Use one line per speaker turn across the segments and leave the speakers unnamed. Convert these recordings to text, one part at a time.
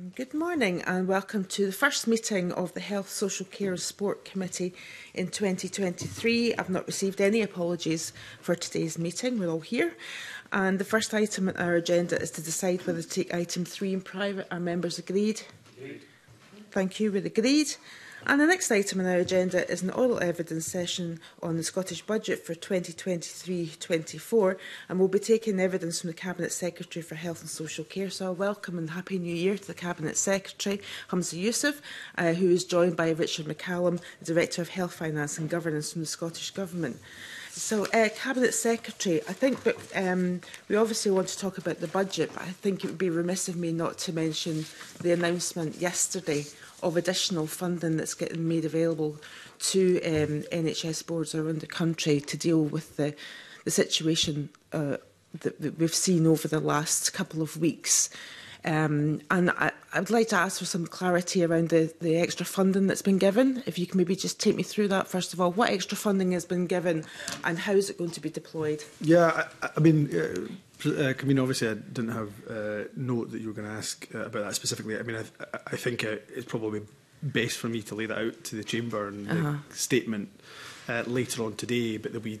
Um, good morning and welcome to the first meeting of the Health, Social Care and Sport Committee in 2023. I've not received any apologies for today's meeting, we're all here. And the first item on our agenda is to decide whether to take item 3 in private. Are members agreed? agreed. Thank you, we're agreed. And the next item on our agenda is an oral evidence session on the Scottish Budget for 2023-24 and we'll be taking evidence from the Cabinet Secretary for Health and Social Care. So a welcome and Happy New Year to the Cabinet Secretary, Hamza Youssef, uh, who is joined by Richard McCallum, the Director of Health Finance and Governance from the Scottish Government. So, uh, Cabinet Secretary, I think that um, we obviously want to talk about the budget, but I think it would be remiss of me not to mention the announcement yesterday of additional funding that's getting made available to um, NHS boards around the country to deal with the, the situation uh, that, that we've seen over the last couple of weeks. Um, and I, I would like to ask for some clarity around the, the extra funding that's been given. If you can maybe just take me through that, first of all. What extra funding has been given and how is it going to be deployed?
Yeah, I, I mean, uh, Uh, Camino, obviously, I didn't have a uh, note that you were going to ask uh, about that specifically. I mean, I, th I think uh, it's probably best for me to lay that out to the Chamber and uh -huh. the uh-huh. statement uh, later on today, but there'll be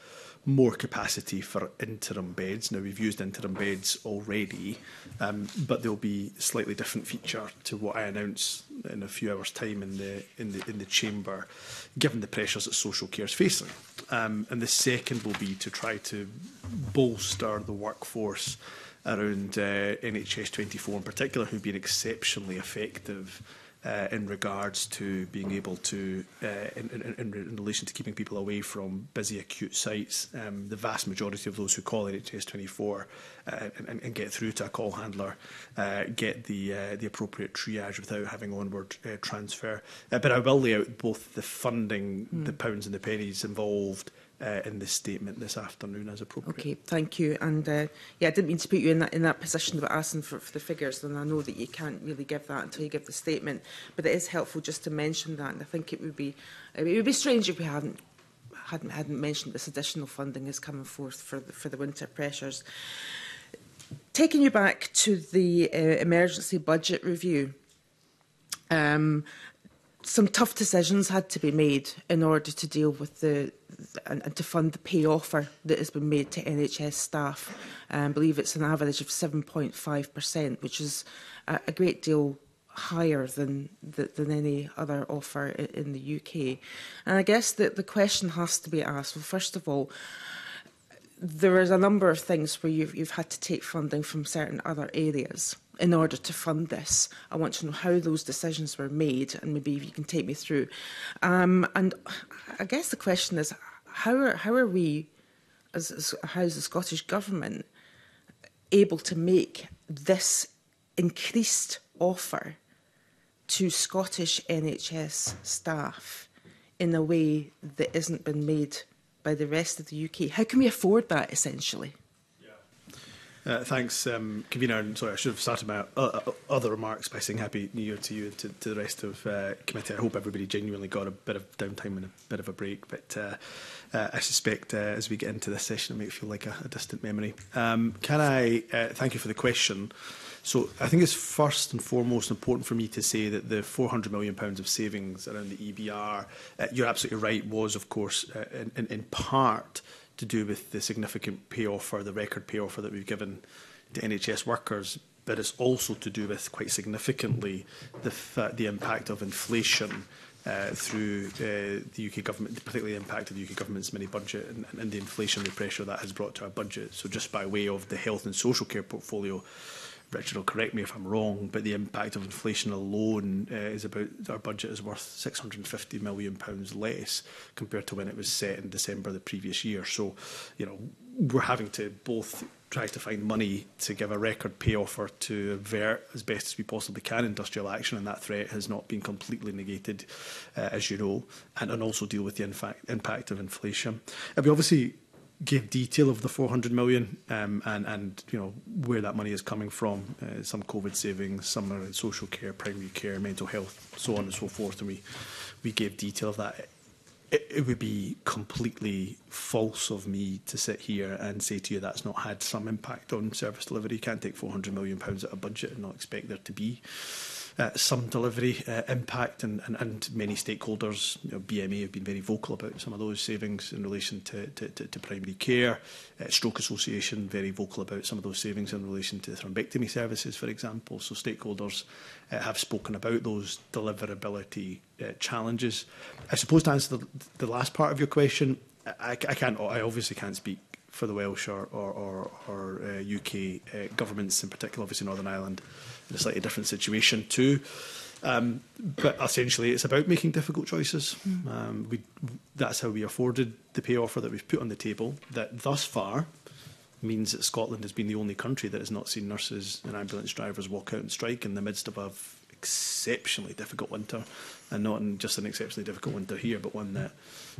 more capacity for interim beds. Now, we've used interim beds already, um, but there'll be a slightly different feature to what I announce in a few hours' time in the, in the, in the chamber, given the pressures that social care is facing. Um, and the second will be to try to bolster the workforce around uh, NHS 24 in particular, who've been exceptionally effective uh, in regards to being able to, uh, in, in, in, relation to keeping people away from busy acute sites. Um, the vast majority of those who call NHS 24 uh, and, and get through to a call handler uh, get the uh, the appropriate triage without having onward uh, transfer. Uh, but I will lay out both the funding, mm. the pounds and the pennies involved uh, in this statement this afternoon as appropriate.
Okay, thank you. And uh, yeah, I didn't mean to put you in that in that position about asking for, for the figures, and I know that you can't really give that until you give the statement. But it is helpful just to mention that, and I think it would be it would be strange if we hadn't hadn't hadn't mentioned this additional funding is coming forth for the, for the winter pressures. Taking you back to the uh, emergency budget review. Um, some tough decisions had to be made in order to deal with the and, and to fund the pay offer that has been made to NHS staff. Um, I believe it's an average of 7.5%, which is a, a great deal higher than than any other offer in the UK. And I guess that the question has to be asked. Well, first of all, there is a number of things where you've you've had to take funding from certain other areas in order to fund this. I want to know how those decisions were made and maybe if you can take me through. Um, and I guess the question is, how are, how are we, as, as, how is the Scottish Government able to make this increased offer to Scottish NHS staff in a way that isn't been made by the rest of the UK? How can we afford that, essentially?
Uh, thanks, um, convener. And sorry, I should have started my uh, uh, other remarks by saying Happy New Year to you and to, to the rest of uh, committee. I hope everybody genuinely got a bit of downtime and a bit of a break. But uh, uh, I suspect uh, as we get into this session, it may feel like a, a distant memory. Um, can I uh, thank you for the question? So I think it's first and foremost important for me to say that the £400 million pounds of savings around the EBR, uh, you're absolutely right, was of course uh, in, in, in part to do with the significant pay offer, the record pay offer that we've given to NHS workers, but it's also to do with quite significantly the, the impact of inflation uh, through uh, the UK government, particularly the impact of the UK government's mini budget and, and the inflationary pressure that has brought to our budget. So just by way of the health and social care portfolio, Richard will correct me if I'm wrong, but the impact of inflation alone uh, is about our budget is worth £650 million pounds less compared to when it was set in December the previous year. So, you know, we're having to both try to find money to give a record pay offer to avert as best as we possibly can industrial action, and that threat has not been completely negated, uh, as you know, and, and also deal with the impact of inflation. And we obviously give detail of the 400 million um, and and you know where that money is coming from. Uh, some COVID savings, some are in social care, primary care, mental health, so on and so forth. And we we gave detail of that. It, it would be completely false of me to sit here and say to you that's not had some impact on service delivery. You can't take 400 million pounds at a budget and not expect there to be uh, some delivery uh, impact, and, and, and many stakeholders, you know, BMA have been very vocal about some of those savings in relation to, to, to, to primary care. Uh, Stroke Association very vocal about some of those savings in relation to thrombectomy services, for example. So stakeholders uh, have spoken about those deliverability uh, challenges. I suppose to answer the, the last part of your question, I, I can't. I obviously can't speak for the Welsh or or, or, or uh, UK uh, governments in particular, obviously Northern Ireland in a slightly different situation too. Um, but essentially, it's about making difficult choices. Hmm. Um, we, that's how we afforded the pay offer that we've put on the table, that thus far means that Scotland has been the only country that has not seen nurses and ambulance drivers walk out and strike in the midst of a exceptionally difficult winter, and not just an exceptionally difficult winter here, but one that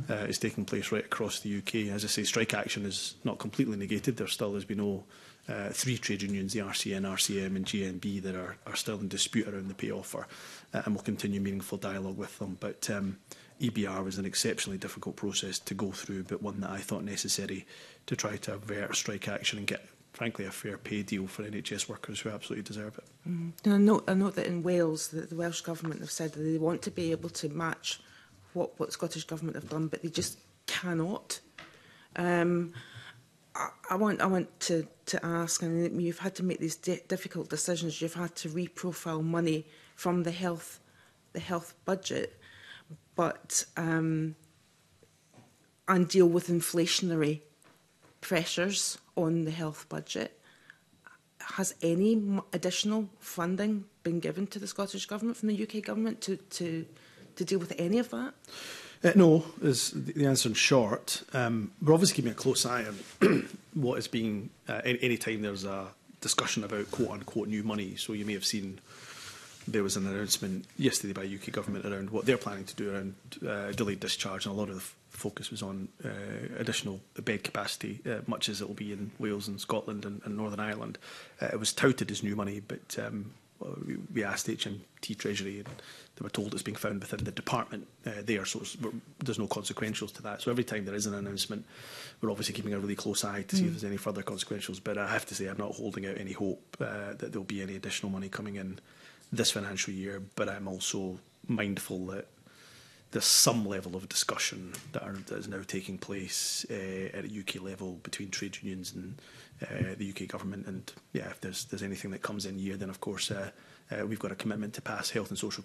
uh, is taking place right across the UK. As I say, strike action is not completely negated. There still has been no uh, three trade unions, the RCN, RCM and GNB, that are, are still in dispute around the pay offer, uh, and we'll continue meaningful dialogue with them. But um, EBR was an exceptionally difficult process to go through, but one that I thought necessary to try to avert strike action and get frankly, a fair pay deal for NHS workers who absolutely deserve it.
Mm. Mm-hmm. No, I, note, I note that in Wales, the, the Welsh Government have said that they want to be able to match what, what Scottish Government have done, but they just cannot. Um, I, I want I want to to ask, and you've had to make these di difficult decisions. You've had to reprofile money from the health the health budget, but um, and deal with inflationary pressures on the health budget. Has any additional funding been given to the Scottish Government from the UK Government to, to, to deal with any of that?
Uh, no, is the answer in short. Um, we're obviously keeping a close eye on what is being, uh, any, time there's a discussion about quote unquote new money. So you may have seen there was an announcement yesterday by UK government around what they're planning to do around uh, delayed discharge, and a lot of the focus was on uh, additional bed capacity, uh, much as it will be in Wales and Scotland and, and Northern Ireland. Uh, it was touted as new money, but um, we, we asked HMT Treasury and they were told it's being found within the department uh, there, so there's no consequentials to that. So every time there is an announcement, we're obviously keeping a really close eye to see if hmm. there's any further consequentials. But I have to say, I'm not holding out any hope uh, that there'll be any additional money coming in this financial year, but I'm also mindful that there's some level of discussion that, are, that is now taking place uh, at a UK level between trade unions and uh, the UK government. And yeah, if there's there's anything that comes in year, then of course uh, uh, we've got a commitment to pass health and social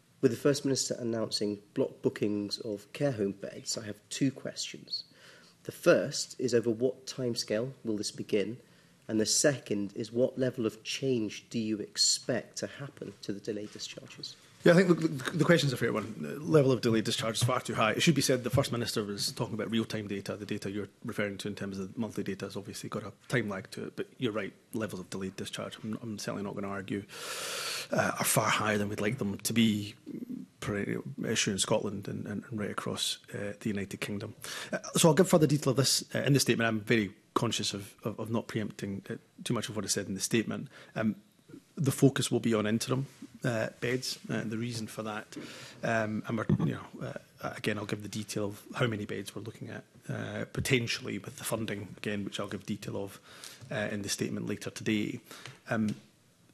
With the First Minister announcing block bookings of care home beds, I have two questions. The first is over what timescale will this begin? And the second is what level of change do you expect to happen to the delayed discharges?
Yeah, I think look, the, the question's a fair one. The level of delayed discharge is far too high. It should be said the First Minister was talking about real-time data. The data you're referring to in terms of the monthly data has obviously got a time lag to it, but you're right, levels of delayed discharge, I'm, I'm certainly not going to argue, uh, are far higher than we'd like them to be perennial issue in Scotland and, and, and right across uh, the United Kingdom. Uh, so I'll give further detail of this uh, in the statement. I'm very conscious of, of, of not preempting uh, too much of what I said in the statement. Um, the focus will be on interim uh, beds uh, and the reason for that. Um, and we're, you know, uh, uh, again, I'll give the detail of how many beds we're looking at uh, potentially with the funding again, which I'll give detail of uh, in the statement later today. Um,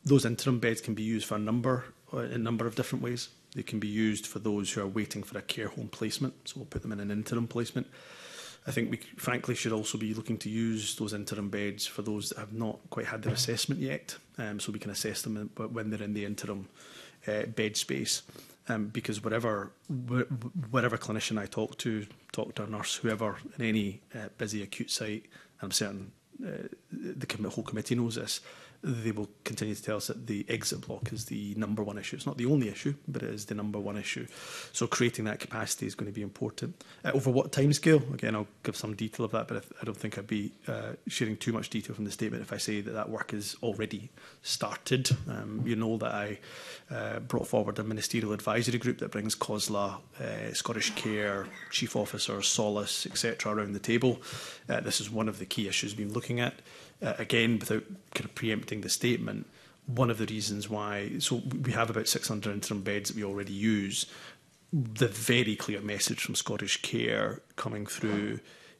those interim beds can be used for a number uh, a number of different ways. They can be used for those who are waiting for a care home placement, so we'll put them in an interim placement. I think we frankly should also be looking to use those interim beds for those that have not quite had their mm-hmm. assessment yet, um, so we can assess them when they're in the interim uh, bed space. Um, because whatever whatever clinician I talk to, talk a nurse, whoever in any uh, busy acute site, I'm certain uh, the com whole committee knows this, they will continue to tell us that the exit block is the number one issue. It's not the only issue, but it is the number one issue. So creating that capacity is going to be important. Uh, over what time scale? Again, I'll give some detail of that, but I, don't think I'd be uh, sharing too much detail from the statement if I say that that work is already started. Um, you know that I uh, brought forward a ministerial advisory group that brings COSLA, uh, Scottish Care, Chief Officer, Solace, etc. around the table. Uh, this is one of the key issues we've been looking at uh, again, without kind of preempting the statement, one of the reasons why, so we have about 600 interim beds that we already use. The very clear message from Scottish Care coming through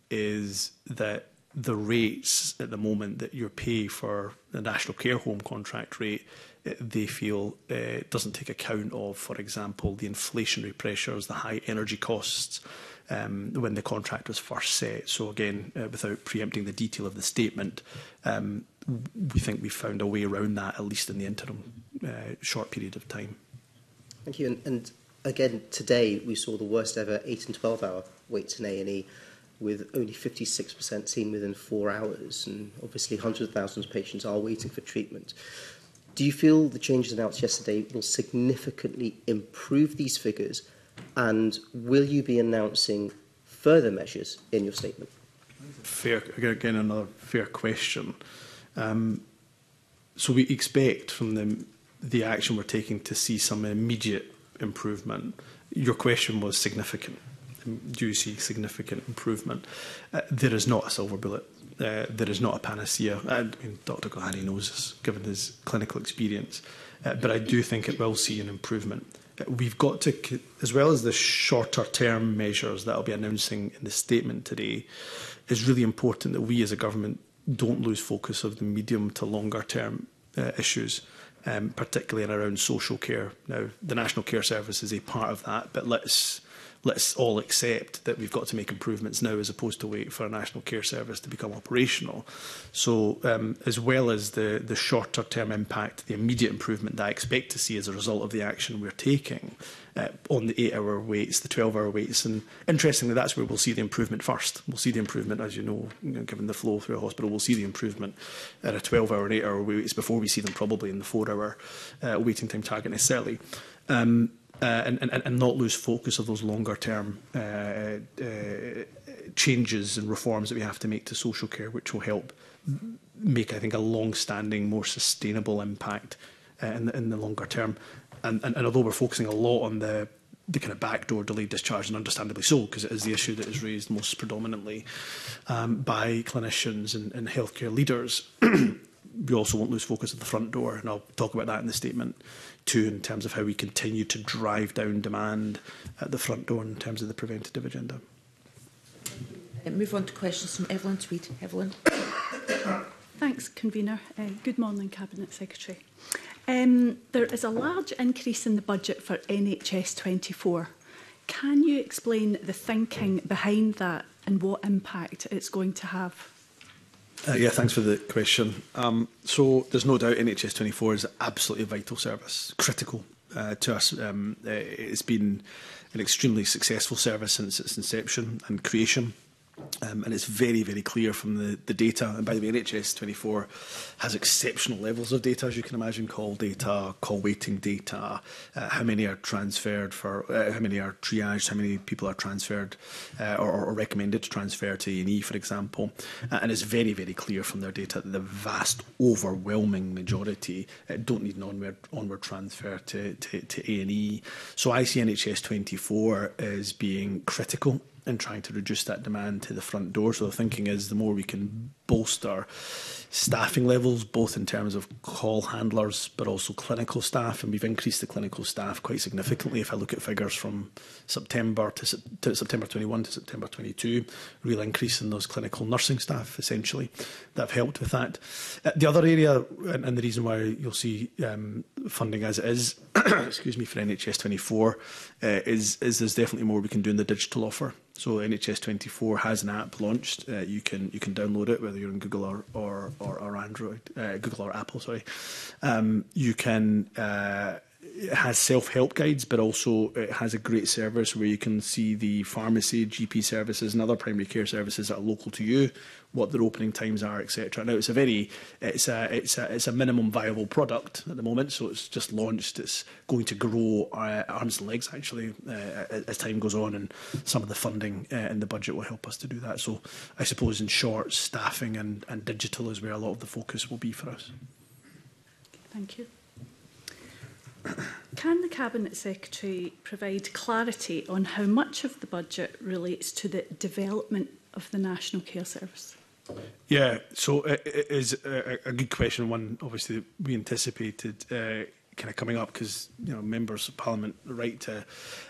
is that the rates at the moment that you pay for the national care home contract rate uh, they feel uh, doesn't take account of, for example, the inflationary pressures, the high energy costs, um, when the contract was first set. So again, uh, without preempting the detail of the statement, um, we think we've found a way around that, at least in the interim uh, short period of time.
Thank you. And, and again, today we saw the worst ever 8 and 12 hour waits in A&E with only 56% seen within four hours. And obviously hundreds of thousands of patients are waiting for treatment. Do you feel the changes announced yesterday will significantly improve these figures And will you be announcing further measures in your statement?
Fair, again, another fair question. Um, so we expect from the, the action we're taking to see some immediate improvement. Your question was significant. Do you see significant improvement? Uh, there is not a silver bullet. Uh, there is not a panacea. I mean, Dr. Glahani knows this, given his clinical experience. Uh, but I do think it will see an improvement we've got to, as well as the shorter term measures that I'll be announcing in the statement today, it's really important that we as a government don't lose focus of the medium to longer term uh, issues, um, particularly around social care. Now, the National Care Service is a part of that, but let's let's all accept that we've got to make improvements now as opposed to wait for a national care service to become operational. So um, as well as the, the shorter term impact, the immediate improvement that I expect to see as a result of the action we're taking uh, on the eight hour waits, the 12 hour waits. And interestingly, that's where we'll see the improvement first. We'll see the improvement, as you know, you know given the flow through a hospital, we'll see the improvement at a 12 hour and eight hour waits before we see them probably in the four hour uh, waiting time target necessarily. Um, Uh, and, and, and not lose focus of those longer term uh, uh, changes and reforms that we have to make to social care, which will help make, I think, a long standing, more sustainable impact uh, in, the, in the longer term. And, and, and although we're focusing a lot on the the kind of backdoor delayed discharge, and understandably so, because it is the issue that is raised most predominantly um, by clinicians and, and healthcare leaders. we also won't lose focus of the front door, and I'll talk about that in the statement to in terms of how we continue to drive down demand at the front door in terms of the preventative agenda.
Uh, move on to questions from Evelyn Tweed. Evelyn.
Thanks, Convener. Uh, good morning, Cabinet Secretary. Um, there is a large increase in the budget for NHS 24. Can you explain the thinking behind that and what impact it's going to have?
Uh, yeah, thanks for the question. Um, so there's no doubt NHS 24 is an absolutely vital service, critical uh, to us. Um, uh, it's been an extremely successful service since its inception and creation. Um, and it's very, very clear from the, the data. And by the way, NHS 24 has exceptional levels of data, as you can imagine, call data, call waiting data, uh, how many are transferred for, uh, how many are triaged, how many people are transferred uh, or, or, recommended to transfer to E, for example. Uh, and it's very, very clear from their data that the vast, overwhelming majority uh, don't need an onward, onward transfer to, to, to A&E. So I see NHS 24 as being critical and trying to reduce that demand to the front door. So the thinking is the more we can bolster staffing levels, both in terms of call handlers but also clinical staff. And we've increased the clinical staff quite significantly. If I look at figures from September to, to September 21 to September 22, real increase in those clinical nursing staff essentially that have helped with that. Uh, the other area, and, and, the reason why you'll see um, funding as it is, excuse me, for NHS 24, uh, is, is there's definitely more we can do in the digital offer. So NHS 24 has an app launched. Uh, you can you can download it with whether you're in Google or or or, or Android, uh, Google or Apple, sorry, um, you can. Uh, it has self-help guides, but also it has a great service where you can see the pharmacy, GP services, and other primary care services that are local to you, what their opening times are, etc. Now it's a very, it's a, it's a, it's a minimum viable product at the moment, so it's just launched. It's going to grow uh, arms and legs actually uh, as time goes on, and some of the funding uh, in the budget will help us to do that. So I suppose in short, staffing and and digital is where a lot of the focus will be for us.
Thank you. Can the Cabinet Secretary provide clarity on how much of the budget relates to the development of the National Care Service?
Yeah, so it, it is a, a good question, one obviously we anticipated. Uh, kind of coming up because you know members of parliament the right to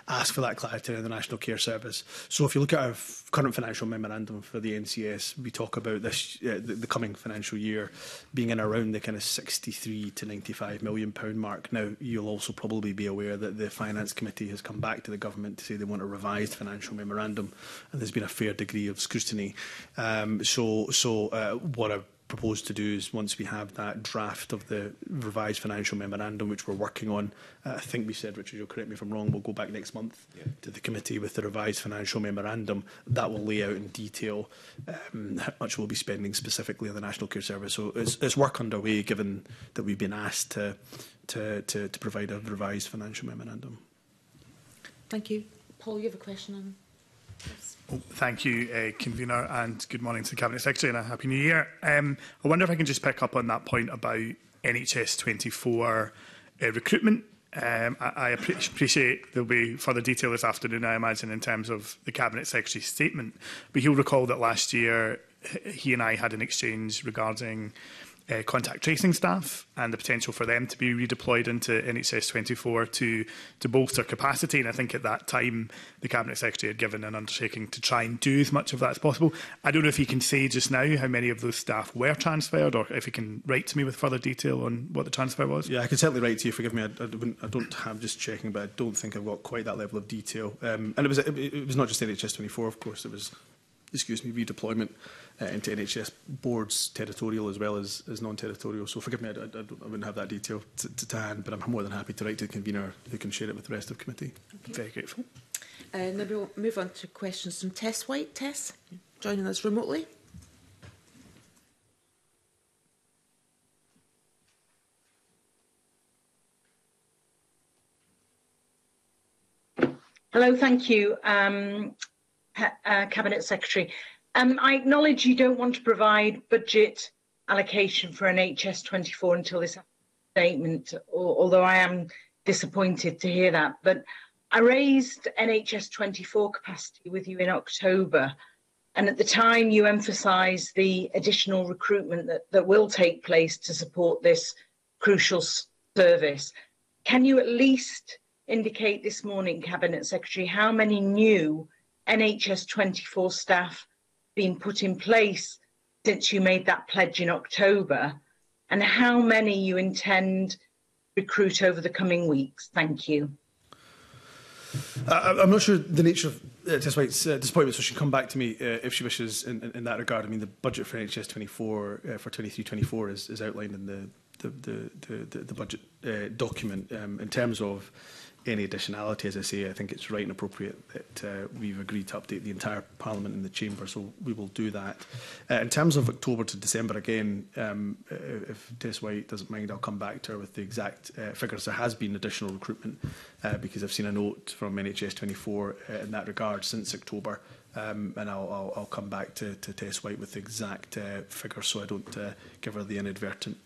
ask for that clarity in the National Care Service. So if you look at our current financial memorandum for the NCS, we talk about this uh, the, the, coming financial year being in around the kind of 63 to 95 million pound mark. Now you'll also probably be aware that the Finance Committee has come back to the government to say they want a revised financial memorandum, and there's been a fair degree of scrutiny. Um, so so uh, what a propose to do is once we have that draft of the revised financial memorandum, which we're working on, uh, I think we said, Richard, you'll correct me if I'm wrong, we'll go back next month yeah. to the committee with the revised financial memorandum. That will lay out in detail um, how much we'll be spending specifically on the National Care Service. So it's, it's work underway, given that we've been asked to, to, to, to provide a revised financial memorandum.
Thank you. Paul, you have a question on
Well, thank you, uh, Convener, and good morning to the Cabinet Secretary and a Happy New Year. Um, I wonder if I can just pick up on that point about NHS 24 uh, recruitment. Um, I, I appreciate there'll be further detail this afternoon, I imagine, in terms of the Cabinet Secretary's statement. But he'll recall that last year he and I had an exchange regarding uh, contact tracing staff and the potential for them to be redeployed into NHS 24 to, to bolster capacity. And I think at that time, the Cabinet Secretary had given an undertaking to try and do as much of that as possible. I don't know if he can say just now how many of those staff were transferred or if he can write to me with further detail on what the transfer was.
Yeah, I can certainly write to you. Forgive me, I, I, I don't have just checking, but I don't think I've got quite that level of detail. Um, and it was, it, it was not just NHS 24, of course, it was excuse me, redeployment uh, into NHS boards, territorial as well as, as non-territorial. So forgive me, I, I, I, wouldn't have that detail to, to, to, hand, but I'm more than happy to write to the convener who can share it with the rest of the committee.
Okay. Very grateful.
Uh, and now we'll move on to questions from Tess White. Tess, joining us remotely.
Hello, thank you. Um, uh, Cabinet Secretary. Um, I acknowledge you don't want to provide budget allocation for NHS 24 until this statement, although I am disappointed to hear that. But I raised NHS 24 capacity with you in October, and at the time you emphasised the additional recruitment that, that will take place to support this crucial service. Can you at least indicate this morning, Cabinet Secretary, how many new NHS 24 staff been put in place since you made that pledge in October, and how many you intend recruit over the coming weeks? Thank you.
Uh, I'm not sure the nature of uh, Tess uh, disappointment, so she can come back to me uh, if she wishes in, in, in, that regard. I mean, the budget for NHS 24 uh, for 23-24 is, is outlined in the the the, the, the budget uh, document um, in terms of any additionality, as I say, I think it's right and appropriate that uh, we've agreed to update the entire Parliament in the Chamber, so we will do that. Uh, in terms of October to December, again, um, uh, if Tess White doesn't mind, I'll come back to her with the exact uh, figures. There has been additional recruitment uh, because I've seen a note from NHS24 uh, in that regard since October, um, and I'll, I'll, I'll, come back to, to Tess White with the exact figures so I don't give her the inadvertent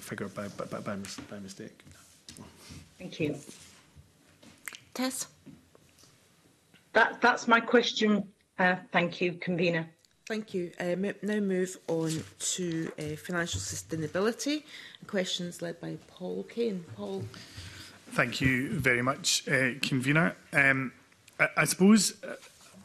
figure by, by, by, by mistake.
Thank you.
Tess?
That, that's my question. Uh, thank you, Convener.
Thank you. Um, now move on to uh, financial sustainability. Questions led by Paul Kane. Paul.
Thank you very much, uh, Convener. Um, I, I suppose uh,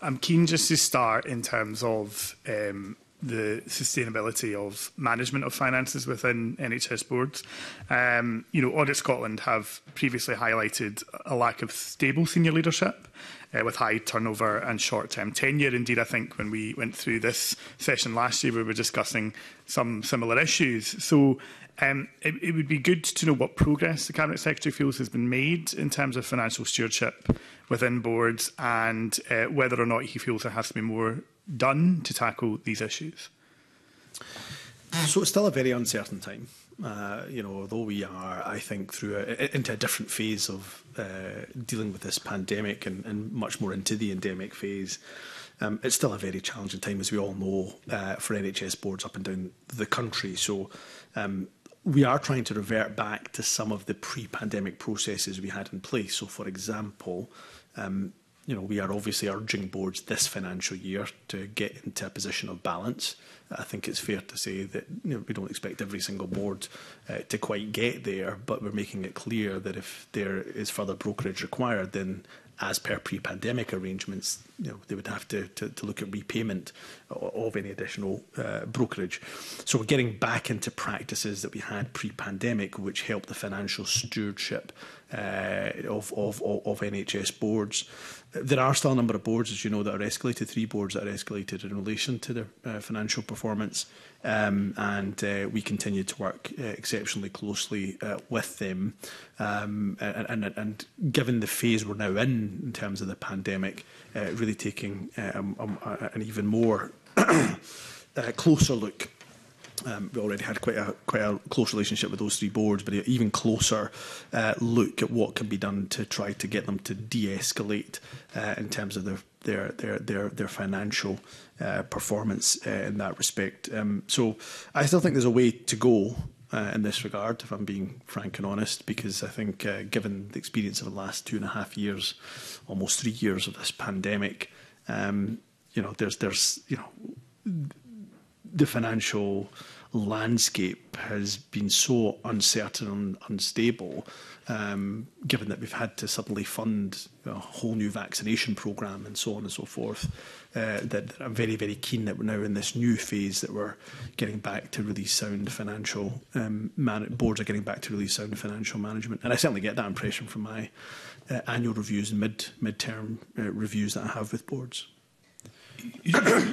I'm keen just to start in terms of um, the sustainability of management of finances within NHS boards. Um, you know, Audit Scotland have previously highlighted a lack of stable senior leadership uh, with high turnover and short-term tenure. Indeed, I think when we went through this session last year, we were discussing some similar issues. So um, it, it would be good to know what progress the Cabinet Secretary feels has been made in terms of financial stewardship within boards and uh, whether or not he feels there has to be more done to tackle these issues?
Uh, so it's still a very uncertain time. Uh, you know, although we are, I think, through a, into a different phase of uh, dealing with this pandemic and, and much more into the endemic phase, um, it's still a very challenging time, as we all know, uh, for NHS boards up and down the country. So um, we are trying to revert back to some of the pre-pandemic processes we had in place. So, for example, um, you know, we are obviously urging boards this financial year to get into a position of balance. I think it's fair to say that you know, we don't expect every single board uh, to quite get there, but we're making it clear that if there is further brokerage required, then as per pre-pandemic arrangements, you know, they would have to, to, to look at repayment of any additional uh, brokerage. So we're getting back into practices that we had pre-pandemic, which helped the financial stewardship uh, of, of, of NHS boards. There are still a number of boards, as you know, that are escalated, three boards that are escalated in relation to their uh, financial performance. Um, and uh, we continue to work uh, exceptionally closely uh, with them. Um, and, and, and given the phase we're now in, in terms of the pandemic, uh, really taking um, um, an even more uh, closer look Um, we already had quite a quite a close relationship with those three boards, but even closer uh, look at what can be done to try to get them to de-escalate uh, in terms of their their their their their financial uh, performance uh, in that respect. Um, so I still think there's a way to go. Uh, in this regard, if I'm being frank and honest, because I think, uh, given the experience of the last two and a half years, almost three years of this pandemic, um, you know, there's, there's, you know, the financial landscape has been so uncertain and unstable, um, given that we've had to suddenly fund a whole new vaccination programme and so on and so forth, uh, that I'm very, very keen that we're now in this new phase that we're getting back to really sound financial, um, man boards are getting back to really sound financial management. And I certainly get that impression from my uh, annual reviews and mid, mid-term uh, reviews that I have with boards.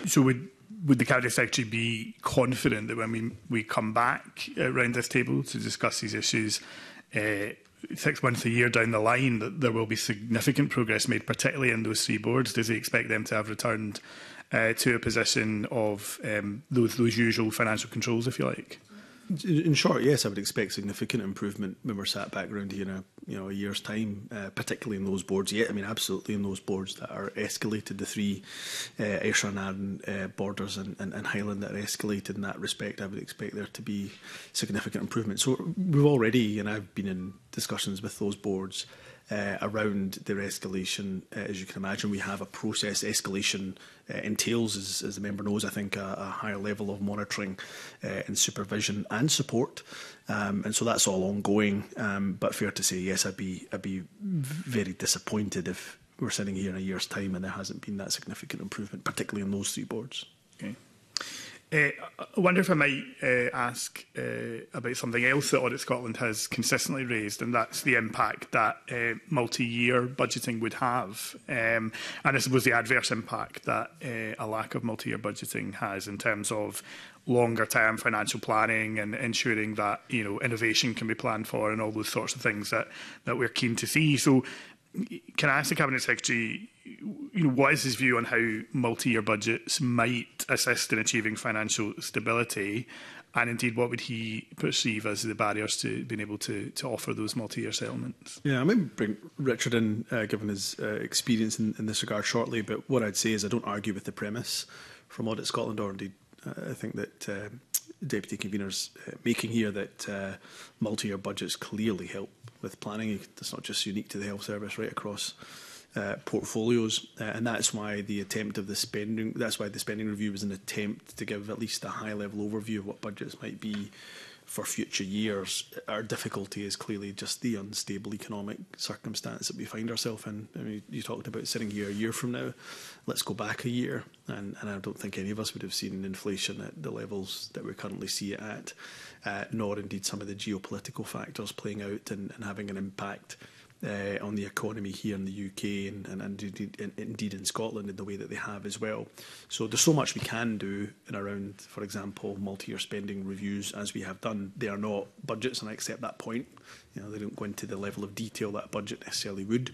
so would would the cabinet secretary be confident that when we we come back around uh, this table to discuss these issues? Uh, six months a year down the line that there will be significant progress made, particularly in those three boards? Does he expect them to have returned uh, to a position of um, those, those usual financial controls, if you like?
In short, yes, I would expect significant improvement when we're sat back around here in a you know a year's time, uh, particularly in those boards. Yeah, I mean absolutely in those boards that are escalated, the three uh, Ayrshire uh, borders and, and, and, Highland that are escalated in that respect. I would expect there to be significant improvement. So we've already, and I've been in discussions with those boards uh, around their escalation. Uh, as you can imagine, we have a process. Escalation uh, entails, as, as the member knows, I think, a, a higher level of monitoring uh, and supervision and support. Um, and so that's all ongoing. Um, but fair to say, yes, I'd be I'd be very disappointed if we're sitting here in a year's time and there hasn't been that significant improvement, particularly in those three boards.
Okay. Uh, I wonder if I might uh, ask uh, about something else that Audit Scotland has consistently raised, and that's the impact that uh, multi-year budgeting would have, um, and I suppose the adverse impact that uh, a lack of multi-year budgeting has in terms of longer term financial planning and ensuring that you know innovation can be planned for and all those sorts of things that that we're keen to see so can I ask the cabinet secretary, you know, what is his view on how multi-year budgets might assist in achieving financial stability, and indeed what would he perceive as the barriers to being able to to offer those multi-year settlements?
Yeah, I may bring Richard in, uh, given his uh, experience in, in this regard shortly. But what I'd say is I don't argue with the premise from Audit Scotland, or indeed uh, I think that. Uh, Deputy Convener's uh, making here that uh, multi-year budgets clearly help with planning. It's not just unique to the health service, right across uh, portfolios, uh, and that's why the attempt of the spending. That's why the spending review was an attempt to give at least a high level overview of what budgets might be for future years. Our difficulty is clearly just the unstable economic circumstance that we find ourselves in. I mean, you talked about sitting here a year from now let's go back a year. And, and I don't think any of us would have seen inflation at the levels that we currently see it at, uh, nor indeed some of the geopolitical factors playing out and, and having an impact uh, on the economy here in the UK and, and, and indeed, in, indeed in Scotland in the way that they have as well. So there's so much we can do in around, for example, multi-year spending reviews as we have done. They are not budgets, and I accept that point. You know, they don't go into the level of detail that a budget necessarily would.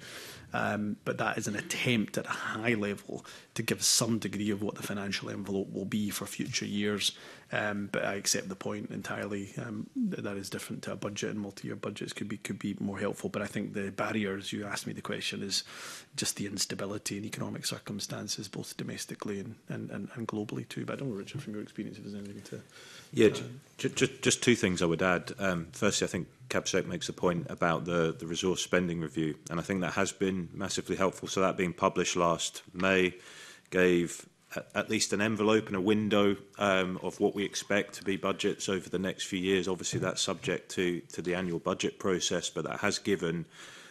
Um, but that is an attempt at a high level to give some degree of what the financial envelope will be for future years. Um, but I accept the point entirely um, that, that is different to a budget, and multi-year budgets could be could be more helpful. But I think the barriers you asked me the question is just the instability in economic circumstances, both domestically and and, and, and globally too. But I don't know, Richard, from your experience, if there's anything to
Yeah, just, just two things I would add. Um, firstly, I think CABSEC makes a point about the, the resource spending review, and I think that has been massively helpful. So that being published last May gave at least an envelope and a window um, of what we expect to be budgets over the next few years. Obviously, that's subject to to the annual budget process, but that has given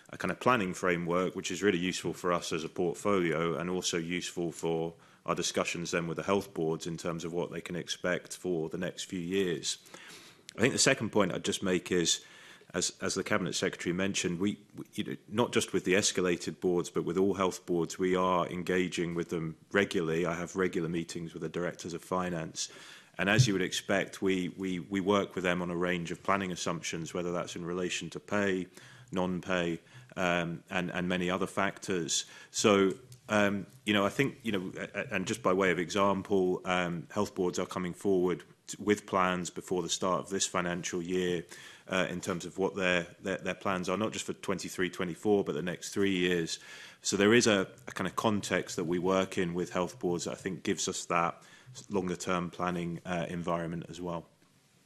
a kind of planning framework, which is really useful for us as a portfolio and also useful for our discussions then with the health boards in terms of what they can expect for the next few years. I think the second point I'd just make is, as, as the Cabinet Secretary mentioned, we, we you know, not just with the escalated boards, but with all health boards, we are engaging with them regularly. I have regular meetings with the directors of finance. And as you would expect, we, we, we work with them on a range of planning assumptions, whether that's in relation to pay, non-pay, um, and, and many other factors. So Um, you know, I think, you know, and just by way of example, um, health boards are coming forward with plans before the start of this financial year uh, in terms of what their, their, their plans are, not just for 23, 24, but the next three years. So there is a, a kind of context that we work in with health boards that I think gives us that longer term planning uh, environment as well.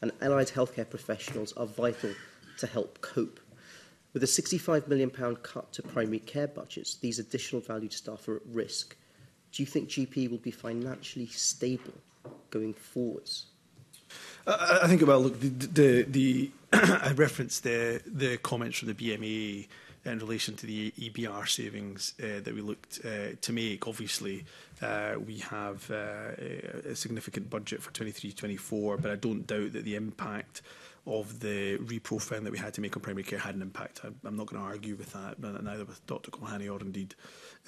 And allied healthcare professionals are vital to help cope. With a £65 million cut to primary care budgets, these additional valued staff are at risk. Do you think GP will be financially stable going forwards?
I, think about look the the, the I referenced the the comments from the BMA e in relation to the EBR savings uh, that we looked uh, to make. Obviously, uh, we have uh, a significant budget for 23-24, but I don't doubt that the impact of the reprofiling that we had to make on primary care had an impact. I, I'm not going to argue with that, neither with Dr. Colhany or indeed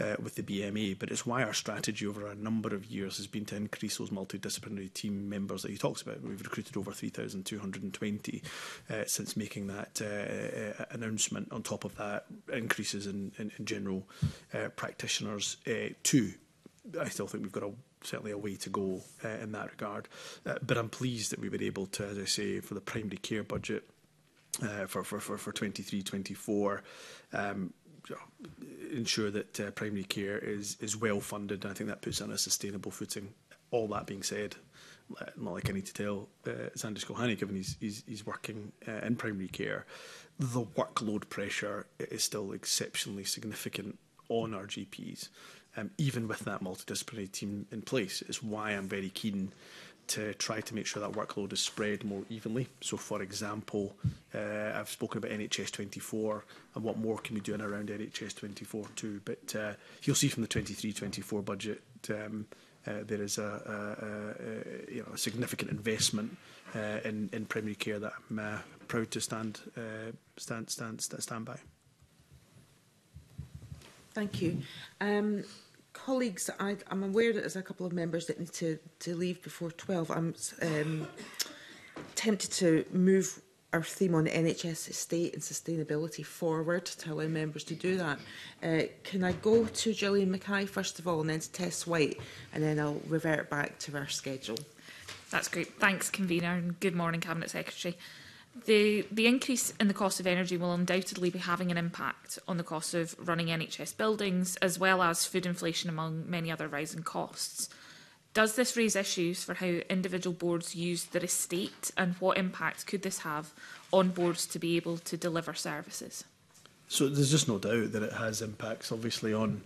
uh, with the BMA. But it's why our strategy over a number of years has been to increase those multidisciplinary team members that he talks about. We've recruited over 3,220 uh, since making that uh, uh, announcement. On top of that, increases in, in, in general uh, practitioners uh, too. I still think we've got a certainly a way to go uh, in that regard. Uh, but I'm pleased that we were able to, as I say, for the primary care budget uh, for, for, for, for 23 24, um, ensure that uh, primary care is, is well funded. And I think that puts on a sustainable footing. All that being said, uh, not like I need to tell uh, Sanders Kohani, given he's, he's, he's working uh, in primary care, the workload pressure is still exceptionally significant on our GPs um, even with that multidisciplinary team in place. It's why I'm very keen to try to make sure that workload is spread more evenly. So, for example, uh, I've spoken about NHS 24 and what more can we do in around NHS 24 too. But uh, you'll see from the 23-24 budget, um, uh, there is a, a, a, you know, a significant investment uh, in, in primary care that I'm uh, proud to stand, uh, stand, stand, stand by.
Thank you. Um, colleagues, I, I'm aware that there's a couple of members that need to, to leave before 12. I'm um, tempted to move our theme on the NHS estate and sustainability forward to allow members to do that. Uh, can I go to Gillian Mackay first of all and then to Tess White and then I'll revert back to our schedule?
That's great. Thanks, convener, and good morning, Cabinet Secretary. The, the increase in the cost of energy will undoubtedly be having an impact on the cost of running NHS buildings, as well as food inflation, among many other rising costs. Does this raise issues for how individual boards use their estate, and what impact could this have on boards to be able to deliver services?
So there's just no doubt that it has impacts, obviously, on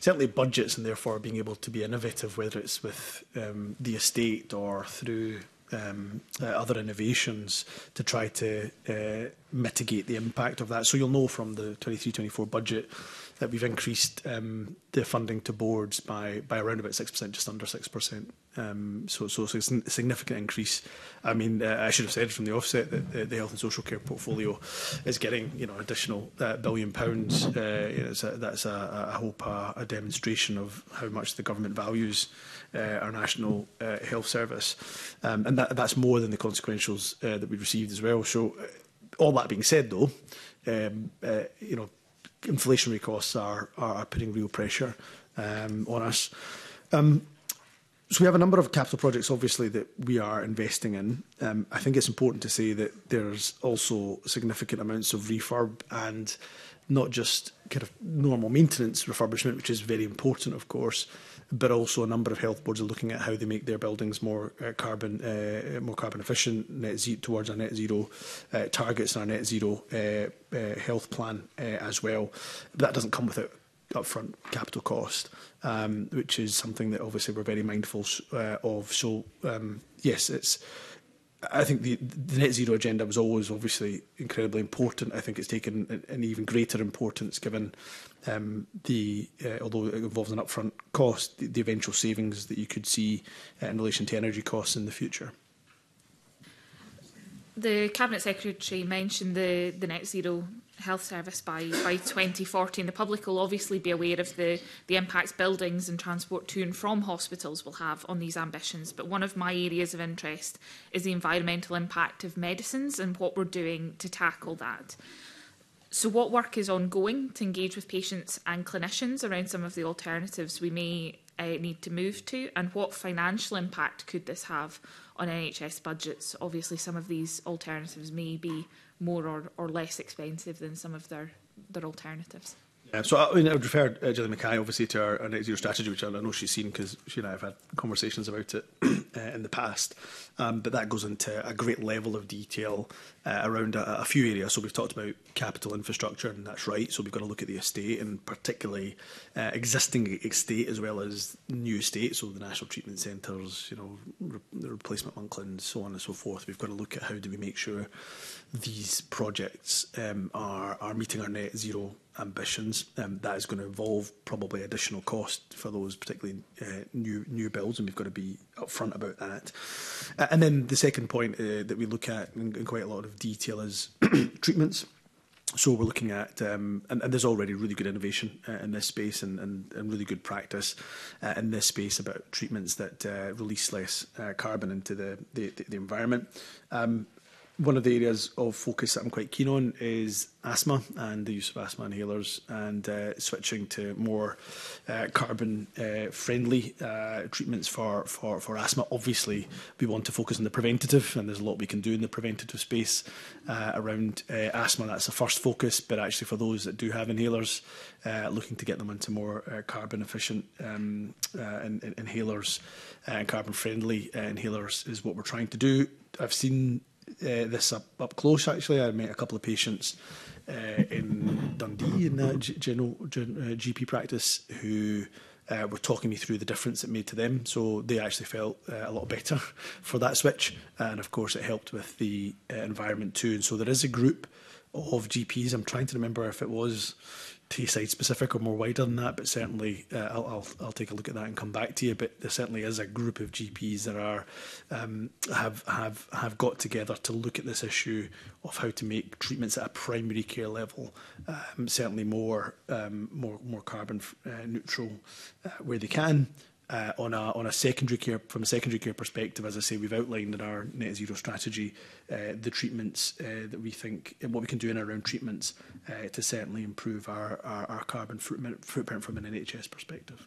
certainly budgets and therefore being able to be innovative, whether it's with um, the estate or through um, uh, other innovations to try to uh, mitigate the impact of that. So you'll know from the 23-24 budget that we've increased um, the funding to boards by by around about 6%, just under 6%. Um, so, so so it's a significant increase. I mean, uh, I should have said from the offset that the, the health and social care portfolio is getting you know additional uh, billion pounds. Uh, you know, a, that's a, a, I hope a, a demonstration of how much the government values uh, our National uh, Health Service. Um, and that, that's more than the consequentials uh, that we've received as well. So uh, all that being said, though, um, uh, you know, inflationary costs are, are putting real pressure um, on us. Um, so we have a number of capital projects, obviously, that we are investing in. Um, I think it's important to say that there's also significant amounts of refurb and not just kind of normal maintenance refurbishment, which is very important, of course, but also a number of health boards are looking at how they make their buildings more uh, carbon uh, more carbon efficient net ze towards our net zero uh, targets and our net zero uh, uh, health plan uh, as well. But that doesn't come without upfront capital cost, um, which is something that obviously we're very mindful uh, of. So um, yes, it's I think the, the net zero agenda was always obviously incredibly important. I think it's taken an even greater importance given um, the, uh, although it involves an upfront cost, the, the eventual savings that you could see uh, in relation to energy costs in the future.
The Cabinet Secretary mentioned the, the net zero health service by, by 2040. And the public will obviously be aware of the, the impacts buildings and transport to and from hospitals will have on these ambitions. But one of my areas of interest is the environmental impact of medicines and what we're doing to tackle that. So what work is ongoing to engage with patients and clinicians around some of the alternatives we may uh, need to move to and what financial impact could this have on NHS budgets? Obviously some of these alternatives may be more or, or less expensive than some of their, their alternatives.
Uh, so I, mean, I would refer uh, Jillian Mackay obviously to our, our net zero strategy, which I know she's seen because she and I have had conversations about it uh, in the past. Um, but that goes into a great level of detail uh, around a, a few areas. So we've talked about capital infrastructure, and that's right. So we've got to look at the estate, and particularly uh, existing estate as well as new estate. So the national treatment centres, you know, re the replacement Monkland, so on and so forth. We've got to look at how do we make sure these projects um, are are meeting our net zero ambitions. Um, that is going to involve probably additional cost for those particularly uh, new new builds, and we've got to be upfront about that. Uh, and then the second point uh, that we look at in, in quite a lot of detail is treatments. So we're looking at, um, and, and there's already really good innovation uh, in this space and, and, and really good practice uh, in this space about treatments that uh, release less uh, carbon into the, the, the environment. Um, one of the areas of focus that I'm quite keen on is asthma and the use of asthma inhalers and uh, switching to more uh, carbon uh, friendly uh, treatments for, for, for asthma. Obviously, we want to focus on the preventative, and there's a lot we can do in the preventative space uh, around uh, asthma. That's the first focus, but actually, for those that do have inhalers, looking to get them into more carbon efficient um, in, in inhalers and carbon friendly inhalers is what we're trying to do. I've seen uh, this up, up close, actually. I met a couple of patients uh, in Dundee in the general GP eh, practice who uh, were talking me through the difference it made to them. So they actually felt uh, a lot better for that switch. And of course, it helped with the uh, environment too. And so there is a group of GPs. I'm trying to remember if it was Tayside specific or more wider than that, but certainly uh, I'll, I'll, I'll take a look at that and come back to you. But there certainly is a group of GPs that are um, have have have got together to look at this issue of how to make treatments at a primary care level um, certainly more um, more more carbon uh, neutral uh, where they can uh, on, a, on a secondary care, from a secondary care perspective, as I say, we've outlined in our net zero strategy uh, the treatments uh, that we think, and what we can do in our own treatments uh, to certainly improve our, our, our carbon footprint from an NHS perspective.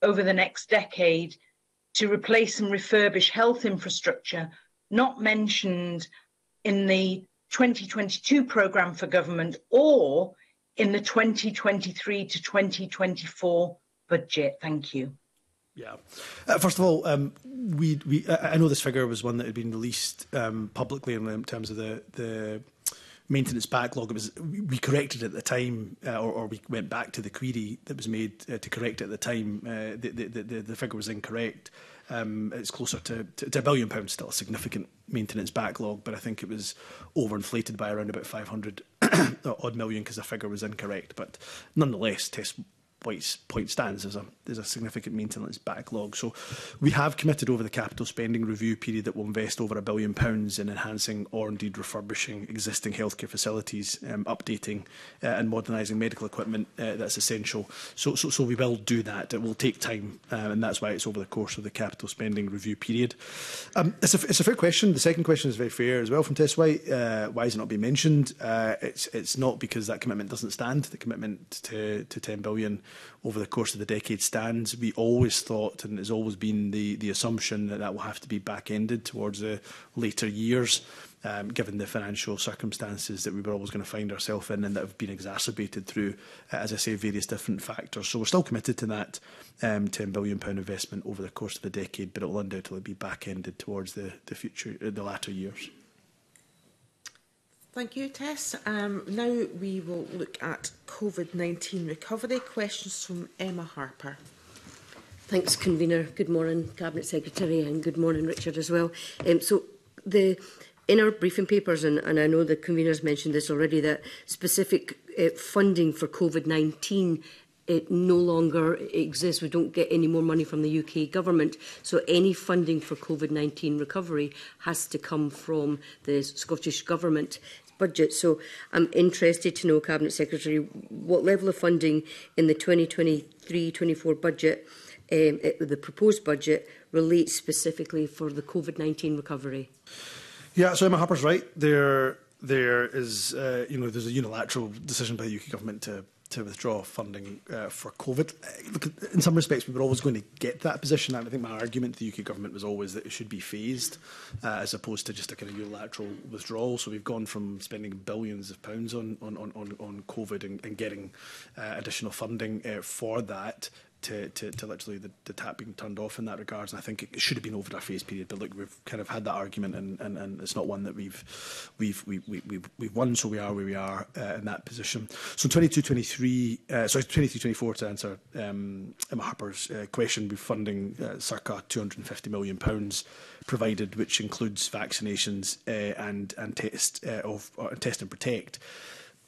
over the next decade to replace and refurbish health infrastructure not mentioned in the 2022 programme for government or in the 2023 to 2024 budget? Thank you.
Yeah. Uh, first of all, um, we, we I know this figure was one that had been released um, publicly in terms of the the maintenance backlog. It was we corrected at the time, uh, or, or we went back to the query that was made uh, to correct at the time. Uh, the, the, the, the figure was incorrect. Um, it's closer to, to, to a billion pounds, still a significant maintenance backlog, but I think it was overinflated by around about 500 odd million because the figure was incorrect, but nonetheless, Test point, point stands, there's a, there's a significant maintenance backlog. So we have committed over the capital spending review period that will invest over a billion pounds in enhancing or indeed refurbishing existing healthcare facilities, um, updating uh, and modernising medical equipment uh, that's essential. So, so, so we will do that. It will take time uh, and that's why it's over the course of the capital spending review period. Um, it's, a, it's a fair question. The second question is very fair as well from Tess White. Uh, why is it not been mentioned? Uh, it's, it's not because that commitment doesn't stand. The commitment to, to 10 billion over the course of the decade stands. We always thought, and it's always been the, the assumption, that that will have to be back-ended towards the later years. Um, given the financial circumstances that we were always going to find ourselves in and that have been exacerbated through, uh, as I say, various different factors. So we're still committed to that um, £10 billion investment over the course of the decade, but it will undoubtedly be back-ended towards the, the future, uh, the latter years.
Thank you, Tess. Um, now we will look at COVID-19 recovery. Questions from Emma Harper.
Thanks, convener. Good morning, Cabinet Secretary, and good morning, Richard, as well. Um, so, the in our briefing papers, and, and I know the convener's mentioned this already, that specific uh, funding for COVID-19 it uh, no longer exists. We don't get any more money from the UK government. So any funding for COVID-19 recovery has to come from the Scottish government budget. So I'm interested to know, Cabinet Secretary, what level of funding in the 2023-24 budget, um, it, the proposed budget, relates specifically for the COVID-19 recovery?
Yeah, so Emma Harper's right. There, there is, uh, you know, there's a unilateral decision by the UK government to to withdraw funding uh, for COVID. Uh, look, in some respects, we were always going to get that position. And I think my argument to the UK government was always that it should be phased uh, as opposed to just a kind of unilateral withdrawal. So we've gone from spending billions of pounds on, on, on, on COVID and, and getting uh, additional funding uh, for that to, to, to literally the, the tap being turned off in that regards. And I think it should have been over a phase period. But look, we've kind of had that argument, and, and, and it's not one that we've we've we, we, we, we've won, so we are where we are uh, in that position. So 22, 23, uh, sorry, 23, 24 to answer um, Emma Harper's uh, question. We're funding uh, circa 250 million pounds provided, which includes vaccinations uh, and and test uh, of uh, test and protect.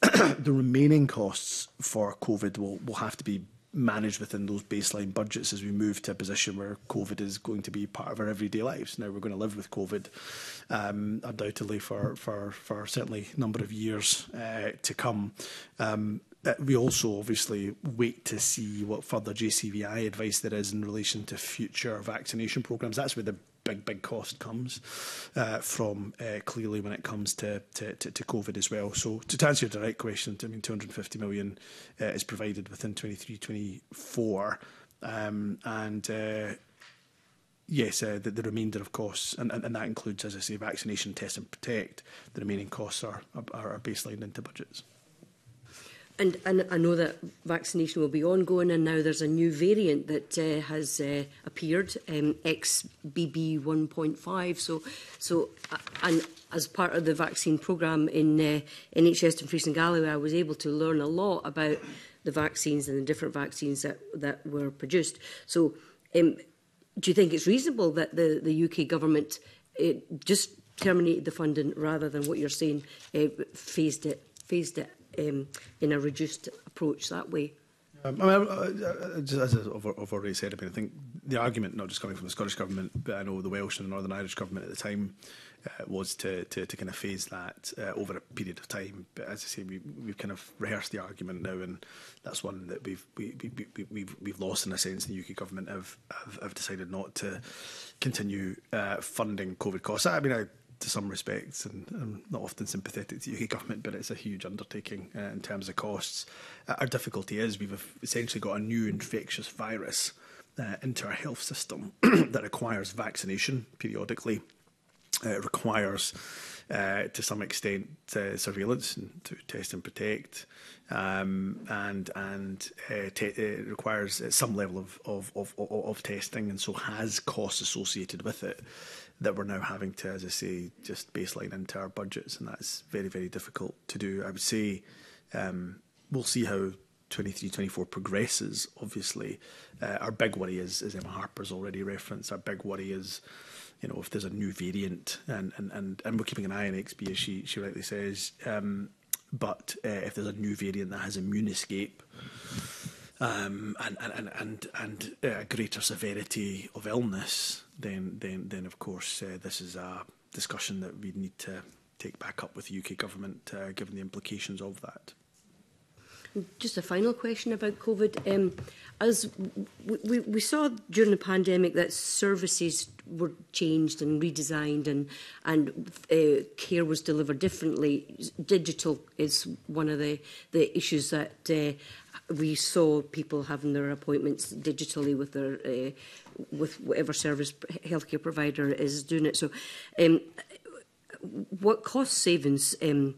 the remaining costs for COVID will, will have to be manage within those baseline budgets as we move to a position where COVID is going to be part of our everyday lives. Now we're going to live with COVID um, undoubtedly for, for, for certainly a number of years uh, to come. Um, we also obviously wait to see what further JCVI advice there is in relation to future vaccination programmes. That's where the big, big cost comes uh, from uh, clearly when it comes to, to, to, to, COVID as well. So to answer your direct question, I mean, 250 million uh, is provided within 23, 24. Um, and uh, yes, uh, the, the remainder of costs, and, and, and that includes, as I say, vaccination, test and protect, the remaining costs are, are, are baselined into budgets.
And, and I know that vaccination will be ongoing, and now there's a new variant that uh, has uh, appeared, um, XBB 1.5. So, so uh, and as part of the vaccine programme in uh, NHS Dumfries and Galloway, I was able to learn a lot about the vaccines and the different vaccines that, that were produced. So, um, do you think it's reasonable that the, the UK government uh, just terminated the funding rather than what you're saying, uh, phased it? Phased it um, in a reduced approach that way.
Um, I mean, I, I, just, as I've already said, I mean, I think the argument, not just coming from the Scottish government, but I know the Welsh and the Northern Irish government at the time, uh, was to, to, to kind of phase that uh, over a period of time. But as I say, we, we've kind of rehearsed the argument now, and that's one that we've we, we, we, we've, we've lost in a sense. The UK government have have, have decided not to continue uh, funding COVID costs. I mean, I to some respects, and I'm not often sympathetic to the UK government, but it's a huge undertaking uh, in terms of costs. Uh, our difficulty is we've essentially got a new infectious virus uh, into our health system that requires vaccination periodically. Uh, requires, uh, to some extent, uh, surveillance and to test and protect, um, and and uh, uh it requires uh, some level of, of of of testing, and so has costs associated with it that we're now having to, as I say, just baseline into our budgets, and that's very, very difficult to do. I would say um, we'll see how 23 24 progresses, obviously. Uh, our big worry is, as Emma Harper's already referenced, our big worry is. You know, if there's a new variant, and, and, and, and we're keeping an eye on XB, as she, she rightly says, um, but uh, if there's a new variant that has immune escape, um, and and and and, and uh, greater severity of illness, then then then of course uh, this is a discussion that we need to take back up with the UK government, uh, given the implications of that.
Just a final question about COVID. Um, as we, we saw during the pandemic that services were changed and redesigned and, and uh, care was delivered differently. Digital is one of the, the issues that uh, we saw people having their appointments digitally with their uh, with whatever service healthcare provider is doing it. So, um, what cost savings um,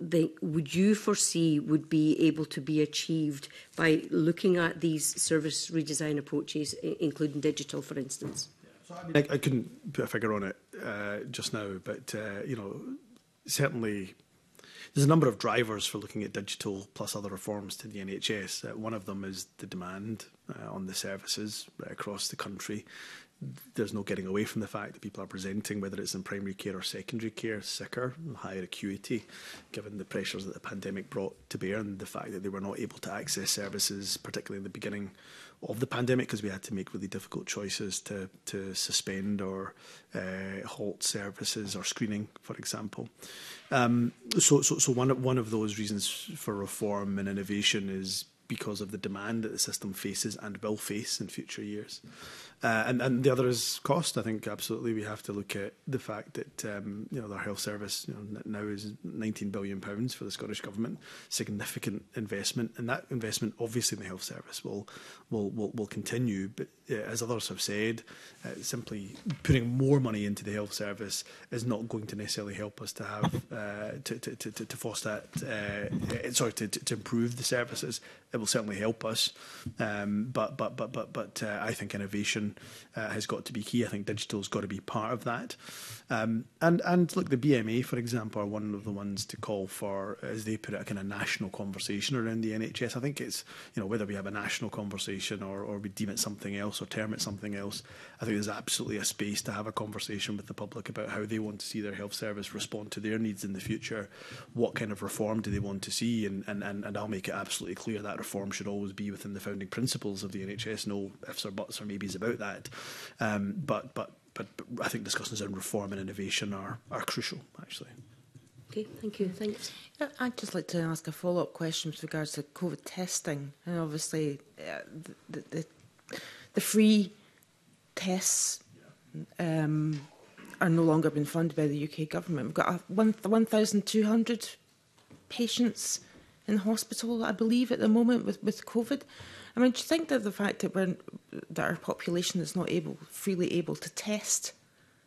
the, would you foresee would be able to be achieved by looking at these service redesign approaches, including digital, for instance?
So, I, mean, I, I couldn't put a figure on it uh, just now, but uh, you know, certainly There's a number of drivers for looking at digital plus other reforms to the NHS. Uh, one of them is the demand uh, on the services uh, across the country. There's no getting away from the fact that people are presenting, whether it's in primary care or secondary care, sicker, higher acuity, given the pressures that the pandemic brought to bear and the fact that they were not able to access services, particularly in the beginning of the pandemic because we had to make really difficult choices to to suspend or uh, halt services or screening, for example. Um, so, so, so one of, one of those reasons for reform and innovation is because of the demand that the system faces and will face in future years. Uh, and, and the other is cost. I think absolutely we have to look at the fact that um, you know the health service you know, now is 19 billion pounds for the Scottish government, significant investment, and that investment obviously in the health service will will will, will continue. But uh, as others have said, uh, simply putting more money into the health service is not going to necessarily help us to have uh, to, to, to, to foster that, uh, sorry to, to improve the services. It will certainly help us, um, but but but but but uh, I think innovation uh, has got to be key. I think digital's got to be part of that. Um, and and look, the BMA, for example, are one of the ones to call for, as they put it, a kind of national conversation around the NHS. I think it's you know whether we have a national conversation or or we deem it something else or term it something else. I think there's absolutely a space to have a conversation with the public about how they want to see their health service respond to their needs in the future. What kind of reform do they want to see? And and and, and I'll make it absolutely clear that reform should always be within the founding principles of the NHS. No ifs or buts or maybes about about that. Um, but, but, but, but I think discussions on reform and innovation are, are crucial, actually.
Okay, thank you. Thanks.
Yeah, I'd just like to ask a follow-up question with regards to COVID testing. And uh, obviously, uh, the, the, the free tests um, are no longer being funded by the UK government. We've got one 1,200 patients in hospital, I believe, at the moment with, with COVID. I mean, do you think that the fact that we're that our population is not able freely able to test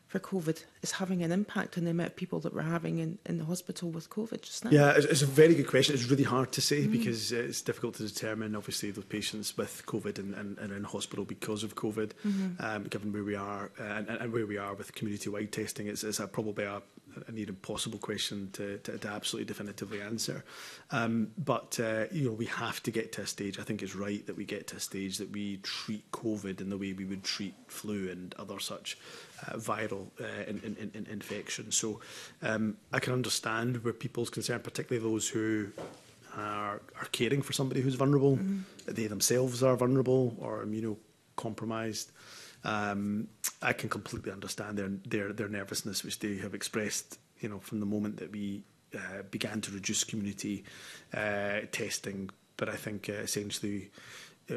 for COVID is having an impact on the amount of people that we're having in, in the hospital with COVID just now?
Yeah, it's, it's a very good question. It's really hard to say mm. because uh, it's difficult to determine, obviously, the patients with COVID and, and, and in hospital because of COVID, mm-hmm. um, given where we are uh, and, and where we are with community-wide testing. It's, it's a, probably a, a near impossible question to, to, to absolutely definitively answer. Um, but uh, you know, we have to get to a stage. I think it's right that we get to a stage that we treat COVID in the way we would treat flu and other such uh, viral uh, in, in, in infections. So um, I can understand where people's concern, particularly those who are, are caring for somebody who's vulnerable, mm -hmm. they themselves are vulnerable or immunocompromised. You know, um, I can completely understand their, their, their nervousness, which they have expressed you know, from the moment that we uh, began to reduce community uh, testing. But I think uh, essentially, uh,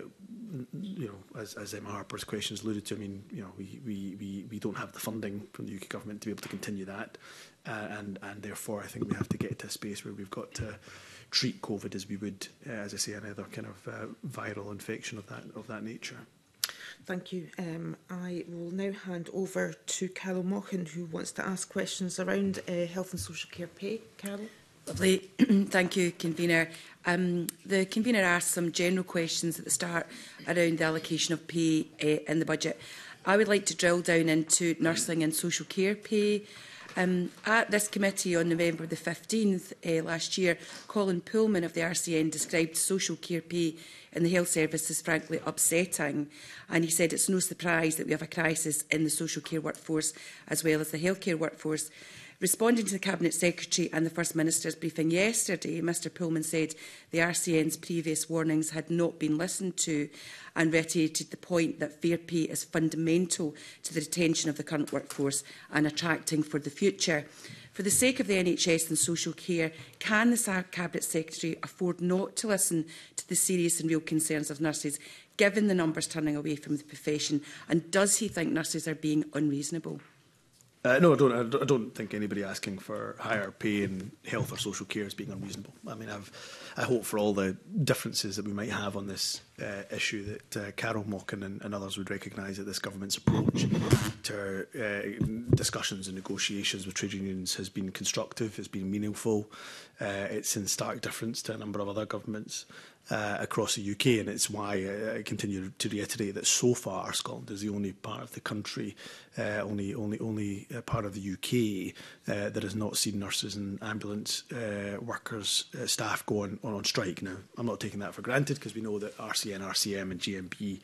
you know, as, as Emma Harper's questions alluded to, I mean, you know, we, we, we, we don't have the funding from the UK government to be able to continue that. Uh, and, and therefore, I think we have to get to a space where we've got to treat COVID as we would, uh, as I say, another kind of uh, viral infection of that, of that nature.
Thank you. Um, I will now hand over to Carol Mochan, who wants to ask questions around uh, health and social care pay. Carol?
Lovely. Thank you, Convener. Um, the Convener asked some general questions at the start around the allocation of pay uh, in the budget. I would like to drill down into nursing and social care pay Um, at this committee on November the 15th uh, eh, last year, Colin Pullman of the RCN described social care pay in the health service as frankly upsetting. And he said it's no surprise that we have a crisis in the social care workforce as well as the healthcare workforce. Responding to the Cabinet Secretary and the First Minister's briefing yesterday, Mr Pullman said the RCN's previous warnings had not been listened to and reiterated the point that fair pay is fundamental to the retention of the current workforce and attracting for the future. For the sake of the NHS and social care, can the Cabinet Secretary afford not to listen to the serious and real concerns of nurses, given the numbers turning away from the profession? And does he think nurses are being unreasonable?
Uh, no, I don't. I don't think anybody asking for higher pay in health or social care is being unreasonable. I mean, I've, I hope for all the differences that we might have on this uh, issue that uh, Carol Mockin and, and others would recognise that this government's approach to uh, discussions and negotiations with trade unions has been constructive, has been meaningful. Uh, it's in stark difference to a number of other governments uh, across the UK, and it's why uh, I continue to reiterate that so far Scotland is the only part of the country uh, only only only part of the UK uh, that has not seen nurses and ambulance uh, workers uh, staff go on, on, on strike. Now I'm not taking that for granted because we know that RCN, RCM, and GMB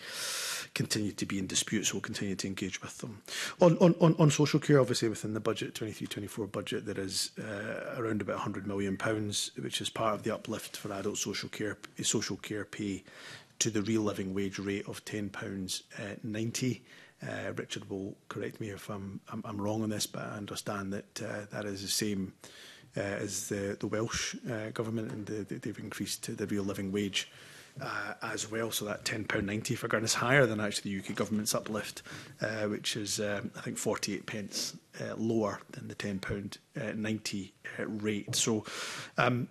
continue to be in dispute, so we'll continue to engage with them. On on on, on social care, obviously within the budget 23-24 budget, there is uh, around about 100 million pounds, which is part of the uplift for adult social care social care pay to the real living wage rate of 10 pounds Uh, Uh, Richard will correct me if I'm, I'm, I'm wrong on this, but I understand that uh, that is the same uh, as the, the Welsh uh, government, and the, the, they've increased the real living wage. Uh, as well, so that £10.90 for Gurn is higher than actually the UK government's uplift, uh, which is, um, I think, 48 pence uh, lower than the £10.90 uh, rate. So um,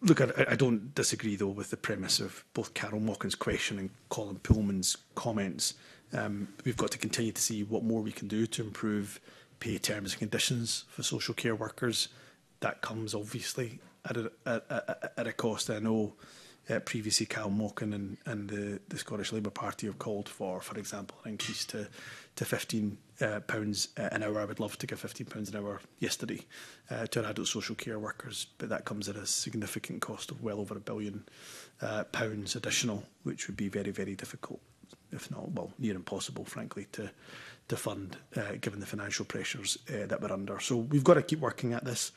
Look, I, I don't disagree, though, with the premise of both Carol Mawkins' question and Colin Pullman's comments Um, we've got to continue to see what more we can do to improve pay terms and conditions for social care workers. That comes obviously at a, at, at, at a cost. I know uh, previously Cal Mokin and, and the, the Scottish Labour Party have called for, for example, an increase to, to £15 uh, pounds uh, an hour. I would love to give £15 pounds an hour yesterday uh, to our adult social care workers, but that comes at a significant cost of well over a billion uh, pounds additional, which would be very, very difficult if not, well, near impossible, frankly, to to fund, uh, given the financial pressures uh, that we're under. So we've got to keep working at this,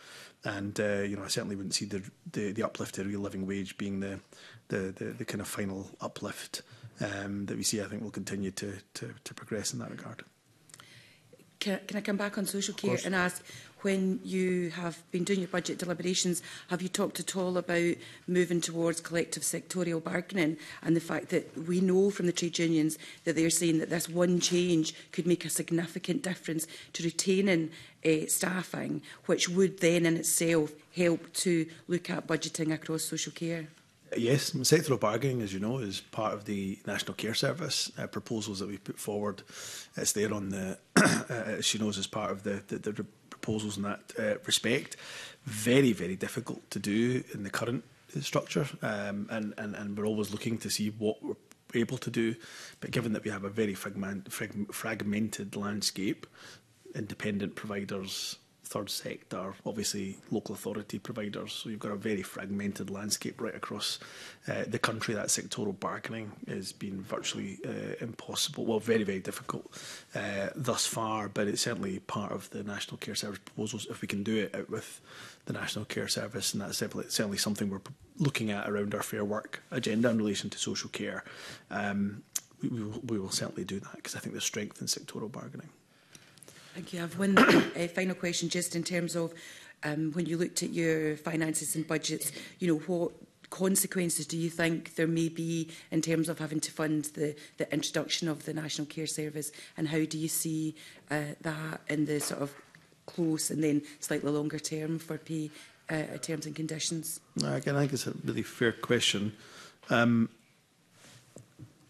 and uh, you know, I certainly wouldn't see the the, the uplift to real living wage being the the, the, the kind of final uplift um, that we see. I think will continue to, to to progress in that regard.
Can, can I come back on social care and ask when you have been doing your budget deliberations, have you talked at all about moving towards collective sectorial bargaining and the fact that we know from the trade unions that they're saying that this one change could make a significant difference to retaining uh, staffing, which would then in itself help to look at budgeting across social care?
Yes, sectoral bargaining, as you know, is part of the National Care Service uh, proposals that we put forward. It's there on the, uh, as she knows, as part of the, the, the proposals in that uh, respect. Very, very difficult to do in the current uh, structure, um, and, and, and we're always looking to see what we're able to do. But given that we have a very fragment, frag, fragmented landscape, independent providers, third sector, obviously local authority providers. So you've got a very fragmented landscape right across uh, the country. That sectoral bargaining has been virtually uh, impossible, well, very, very difficult uh, thus far, but it's certainly part of the National Care Service proposals if we can do it out with the National Care Service, and that's certainly something we're looking at around our Fair Work agenda in relation to social care. Um, we, we, will, we will certainly do that because I think there's strength in sectoral bargaining.
Thank you. have one uh, final question just in terms of um, when you looked at your finances and budgets, you know, what consequences do you think there may be in terms of having to fund the, the introduction of the National Care Service and how do you see uh, that in the sort of close and then slightly longer term for pay uh, terms and conditions?
No, again, I think it's a really fair question. Um,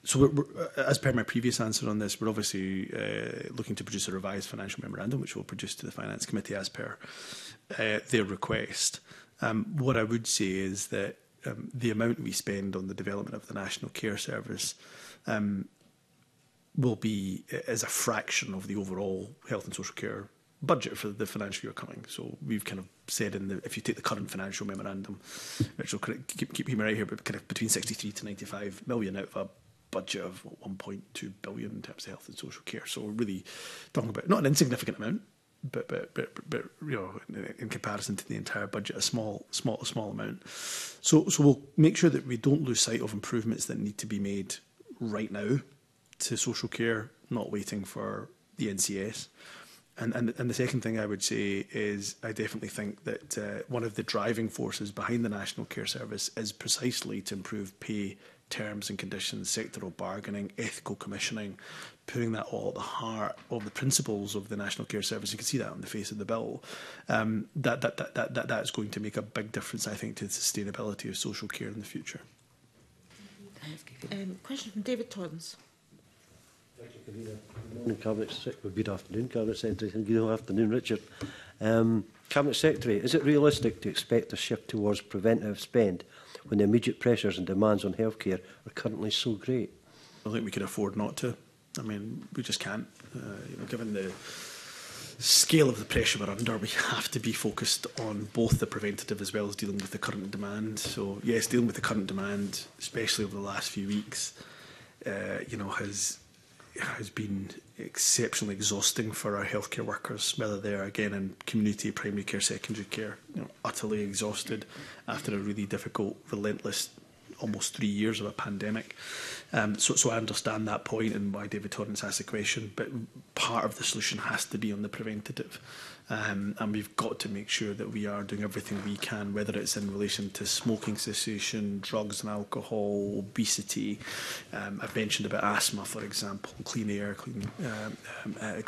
so uh, as per my previous answer on this, we're obviously uh, looking to produce a revised financial memorandum, which we'll produce to the Finance Committee as per uh, their request. Um, what I would say is that um, the amount we spend on the development of the National Care Service um, will be uh, as a fraction of the overall health and social care budget for the financial year coming. So we've kind of said in the if you take the current financial memorandum, which will keep, keep me right here, but kind of between 63 to 95 million out of a budget of what, 1.2 billion in terms of health and social care. So we're really talking about not an insignificant amount, but but but, but you know in, in comparison to the entire budget, a small small a small amount. So so we'll make sure that we don't lose sight of improvements that need to be made right now to social care, not waiting for the NCS. And, and, and the second thing I would say is I definitely think that uh, one of the driving forces behind the National Care Service is precisely to improve pay terms and conditions, sectoral bargaining, ethical commissioning, putting that all at the heart of the principles of the National Care Service. You can see that on the face of the bill. Um, that, that, that, that, that, that's going to make a big difference, I think, to the sustainability of social care in the future.
Um, question from David Toddens.
Good morning, Cabinet Secretary. Good afternoon, Cabinet Secretary. good afternoon, Richard. Um, Cabinet Secretary, is it realistic to expect a shift towards preventive spend when the immediate pressures and demands on healthcare are currently so great?
I think we can afford not to. I mean, we just can't. Uh, you know, given the scale of the pressure we're under, we have to be focused on both the preventative as well as dealing with the current demand. So yes, dealing with the current demand, especially over the last few weeks, uh, you know, has has been exceptionally exhausting for our healthcare workers, whether they're again in community, primary care, secondary care, you know, utterly exhausted after a really difficult, relentless almost three years of a pandemic. Um, so, so I understand that point and why David Torrance asked the question, but part of the solution has to be on the preventative. Um, and we've got to make sure that we are doing everything we can, whether it's in relation to smoking cessation, drugs and alcohol, obesity. Um, I've mentioned about asthma, for example, clean air, clean, um, um uh,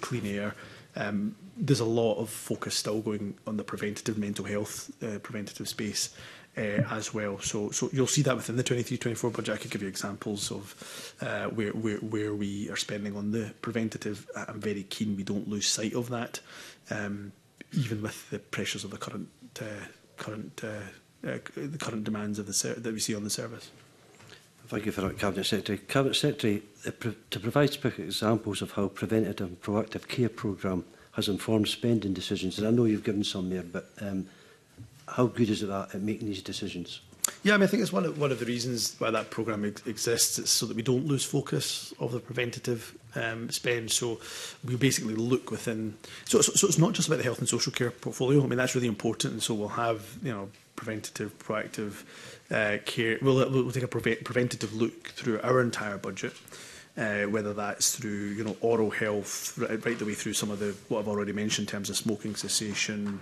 clean air. Um, there's a lot of focus still going on the preventative mental health, uh, preventative space. Uh, as well. So, so you'll see that within the 23-24 budget. I could give you examples of uh, where, where, where we are spending on the preventative. I'm very keen we don't lose sight of that, um, even with the pressures of the current uh, current the current demands of the that we see on the service.
Thank you for that, Cabinet Secretary. Cabinet Secretary, to provide specific examples of how preventative and proactive care programme has informed spending decisions, and I know you've given some there, but um, how good is it at uh, making these decisions?
Yeah, I mean, I think it's one of, one of the reasons why that programme ex exists. It's so that we don't lose focus of the preventative um, spend. So we basically look within. So, so, so it's not just about the health and social care portfolio. I mean, that's really important. And so we'll have, you know, preventative, proactive uh, care. We'll, we'll take a pre preventative look through our entire budget uh, whether that's through you know oral health, right, right the way through some of the what I've already mentioned in terms of smoking cessation,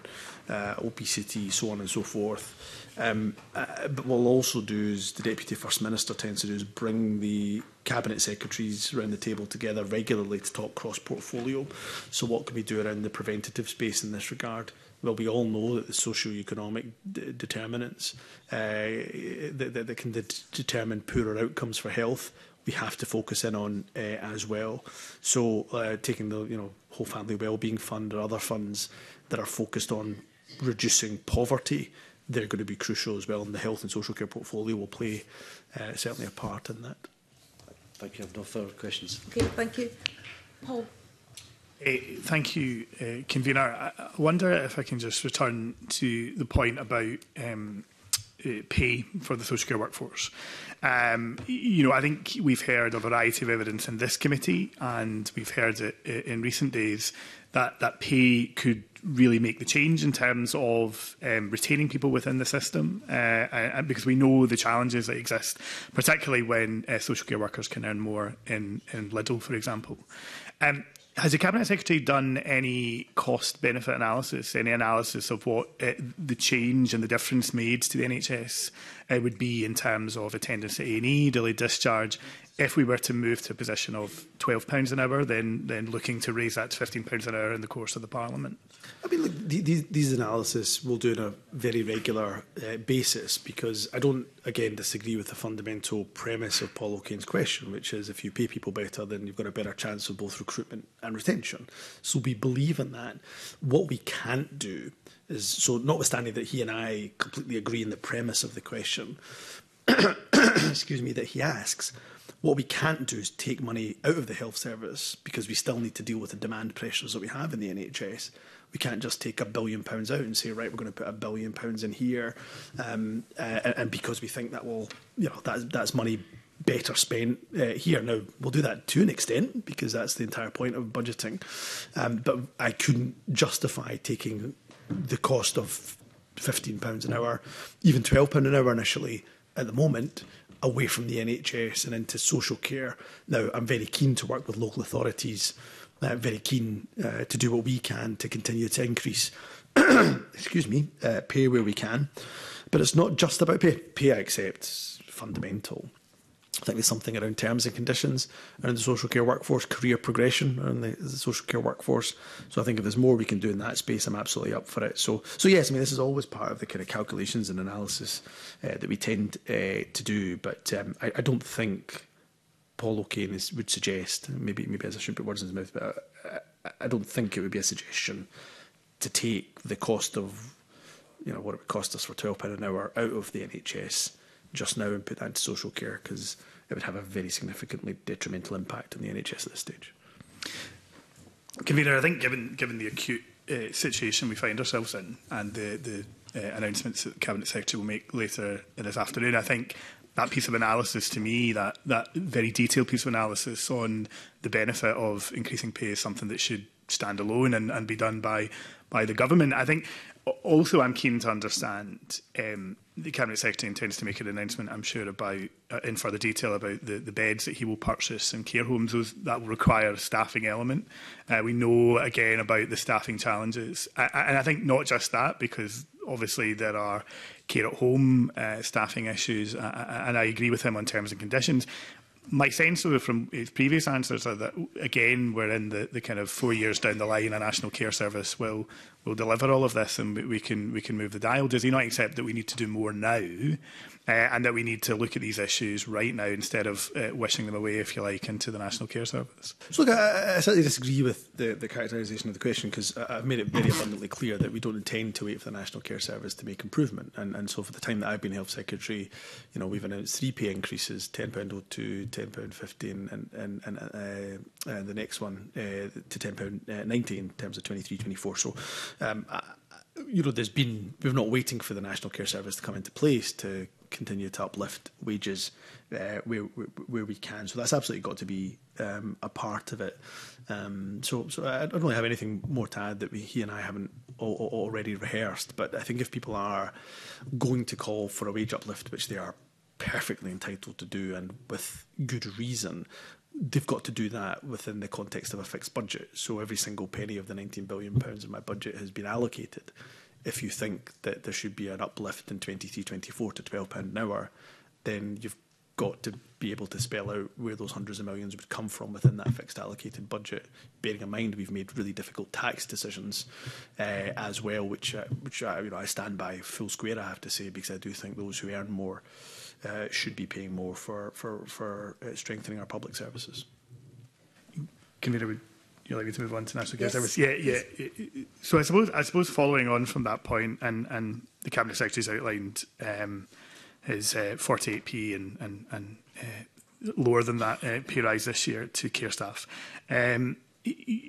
uh, obesity, so on and so forth. Um, uh, but what we'll also do is the Deputy First Minister tends to do is bring the cabinet secretaries around the table together regularly to talk cross portfolio. So what can we do around the preventative space in this regard? Well, we all know that the socio-economic determinants uh, that, that, that can de determine poorer outcomes for health we have to focus in on uh, as well. So uh, taking the you know whole family wellbeing fund or other funds that are focused on reducing poverty, they're going to be crucial as well. And the health and social care portfolio will play uh, certainly a part in that.
Thank you. I have no further questions.
Okay, thank you. Paul.
Uh, thank you, uh, convener. I, I wonder if I can just return to the point about um, uh, pay for the social care workforce. Um, you know, I think we've heard a variety of evidence in this committee, and we've heard it uh, in recent days that that pay could really make the change in terms of um, retaining people within the system, uh, and because we know the challenges that exist, particularly when uh, social care workers can earn more in in Lidl, for example. Um, Has the Cabinet Secretary done any cost benefit analysis, any analysis of what uh, the change and the difference made to the NHS uh, would be in terms of attendance at A&E, delayed discharge, if we were to move to a position of 12 pounds an hour, then then looking to raise that to pounds an hour in the course of the Parliament?
I mean, look, these, these analysis we'll do on a very regular uh, basis because I don't, again, disagree with the fundamental premise of Paul O'Kane's question, which is if you pay people better, then you've got a better chance of both recruitment and retention. So we believe in that. What we can't do is, so notwithstanding that he and I completely agree in the premise of the question, excuse me, that he asks, What we can't do is take money out of the health service because we still need to deal with the demand pressures that we have in the NHS. We can't just take a billion pounds out and say, right, we're going to put a billion pounds in here, um, uh, and because we think that will, you know, that, that's money better spent uh, here. Now, we'll do that to an extent because that's the entire point of budgeting. Um, but I couldn't justify taking the cost of pounds an hour, even £12 an hour initially at the moment, away from the NHS and into social care. Now, I'm very keen to work with local authorities, uh, very keen uh, to do what we can to continue to increase, excuse me, uh, pay where we can. But it's not just about pay. Pay, I accept, is fundamental. I think there's something around terms and conditions around the social care workforce, career progression around the, the, social care workforce. So I think if there's more we can do in that space, I'm absolutely up for it. So, so yes, I mean this is always part of the kind of calculations and analysis uh, that we tend uh, to do. But um, I, I, don't think Paul O'Kane is, would suggest. Maybe maybe as I shouldn't put words in his mouth, but I, I don't think it would be a suggestion to take the cost of you know what it would cost us for twelve pound an hour out of the NHS just now and put that into social care because it would have a very significantly detrimental impact on the NHS at this stage.
Convener, I think given given the acute uh, situation we find ourselves in and the, the uh, announcements that the Cabinet Secretary will make later in this afternoon, I think that piece of analysis to me, that, that very detailed piece of analysis on the benefit of increasing pay is something that should stand alone and, and be done by by the government. I think also I'm keen to understand um, the Cabinet Secretary intends to make an announcement, I'm sure, about uh, in further detail about the, the beds that he will purchase and care homes. Those, that will require a staffing element. Uh, we know, again, about the staffing challenges. I, I, and I think not just that, because obviously there are care at home uh, staffing issues, uh, and I agree with him on terms and conditions. My sense, though, from his previous answers are that, again, we're in the, the kind of four years down the line, a national care service will will deliver all of this and we can we can move the dial. Does he not accept that we need to do more now uh, and that we need to look at these issues right now instead of uh, wishing them away, if you like, into the National Care Service?
So look, I, I certainly disagree with the, the characterization of the question because I've made it very abundantly clear that we don't intend to wait for the National Care Service to make improvement. And, and so for the time that I've been Health Secretary, you know, we've announced three pay increases, 10.02 10.15 and, and, and, uh, uh, the next one uh, to 19 uh, in terms of 23-24. So um, you know, there's been we're not waiting for the National Care Service to come into place to continue to uplift wages uh, where, where we can. So that's absolutely got to be um, a part of it. Um, so, so I don't really have anything more to add that we, he and I haven't already rehearsed. But I think if people are going to call for a wage uplift, which they are perfectly entitled to do and with good reason, they've got to do that within the context of a fixed budget. So every single penny of the 19 billion pounds in my budget has been allocated. If you think that there should be an uplift in 23-24 to 12 pound an hour, then you've got to be able to spell out where those hundreds of millions would come from within that fixed allocated budget. Bearing in mind we've made really difficult tax decisions uh, as well, which uh, which uh, you know I stand by full square. I have to say because I do think those who earn more uh, should be paying more for, for, for uh, strengthening our public services.
Convener, would you like me to move on to National Care yes. Service? Yeah, yeah. So I suppose, I suppose following on from that point, and, and the Cabinet Secretary's outlined um, his uh, 48p and, and, and uh, lower than that uh, pay rise this year to care staff. Um,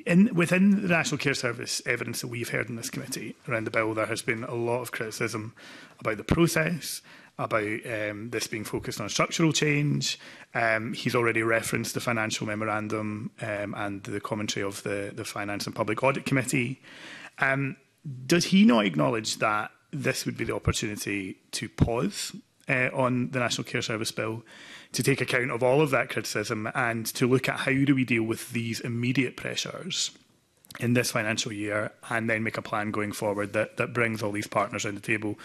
in, within the National Care Service evidence that we've heard in this committee around the bill, there has been a lot of criticism about the process about um, this being focused on structural change. Um, he's already referenced the financial memorandum um, and the commentary of the, the Finance and Public Audit Committee. Um, does he not acknowledge that this would be the opportunity to pause uh, on the National Care Service Bill, to take account of all of that criticism and to look at how do we deal with these immediate pressures? in this financial year and then make a plan going forward that, that brings all these partners around the table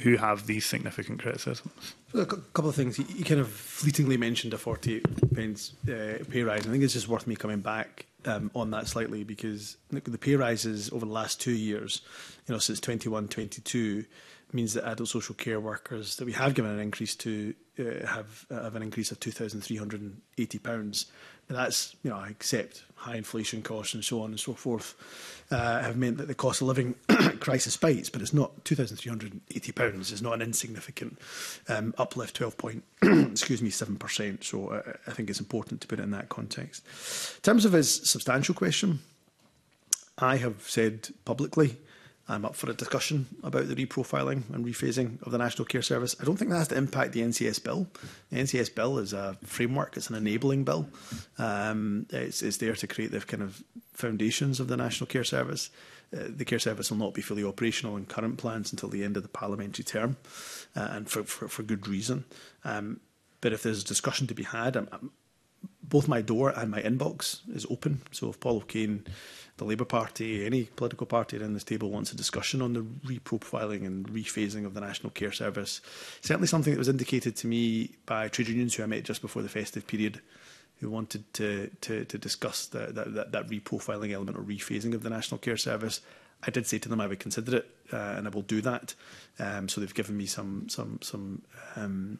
who have these significant criticisms?
A couple of things. You kind of fleetingly mentioned a 48 pence uh, pay rise. I think it's just worth me coming back um, on that slightly because the pay rises over the last two years, you know, since 21, 22, means that adult social care workers that we have given an increase to uh, have uh, have an increase of £2,380. pounds. And that's, you know, I accept high inflation costs and so on and so forth uh, have meant that the cost of living crisis bites, but it's not £2,380. It's not an insignificant um, uplift, 12 point, excuse me, 7%. So uh, I think it's important to put it in that context. In terms of his substantial question, I have said publicly I'm up for a discussion about the reprofiling and rephasing of the National Care Service. I don't think that has to impact the NCS bill. The NCS bill is a framework, it's an enabling bill. Um, it's, it's there to create the kind of foundations of the National Care Service. Uh, the care service will not be fully operational in current plans until the end of the parliamentary term, uh, and for, for, for good reason. Um, but if there's a discussion to be had, I'm, I'm, both my door and my inbox is open. So if Paul O'Kane the Labour Party, any political party around this table wants a discussion on the reprofiling and rephasing of the National Care Service. Certainly something that was indicated to me by trade unions who I met just before the festive period who wanted to, to, to discuss the, that, that, that reprofiling element or rephasing of the National Care Service. I did say to them I would consider it uh, and I will do that. Um, so they've given me some some some um,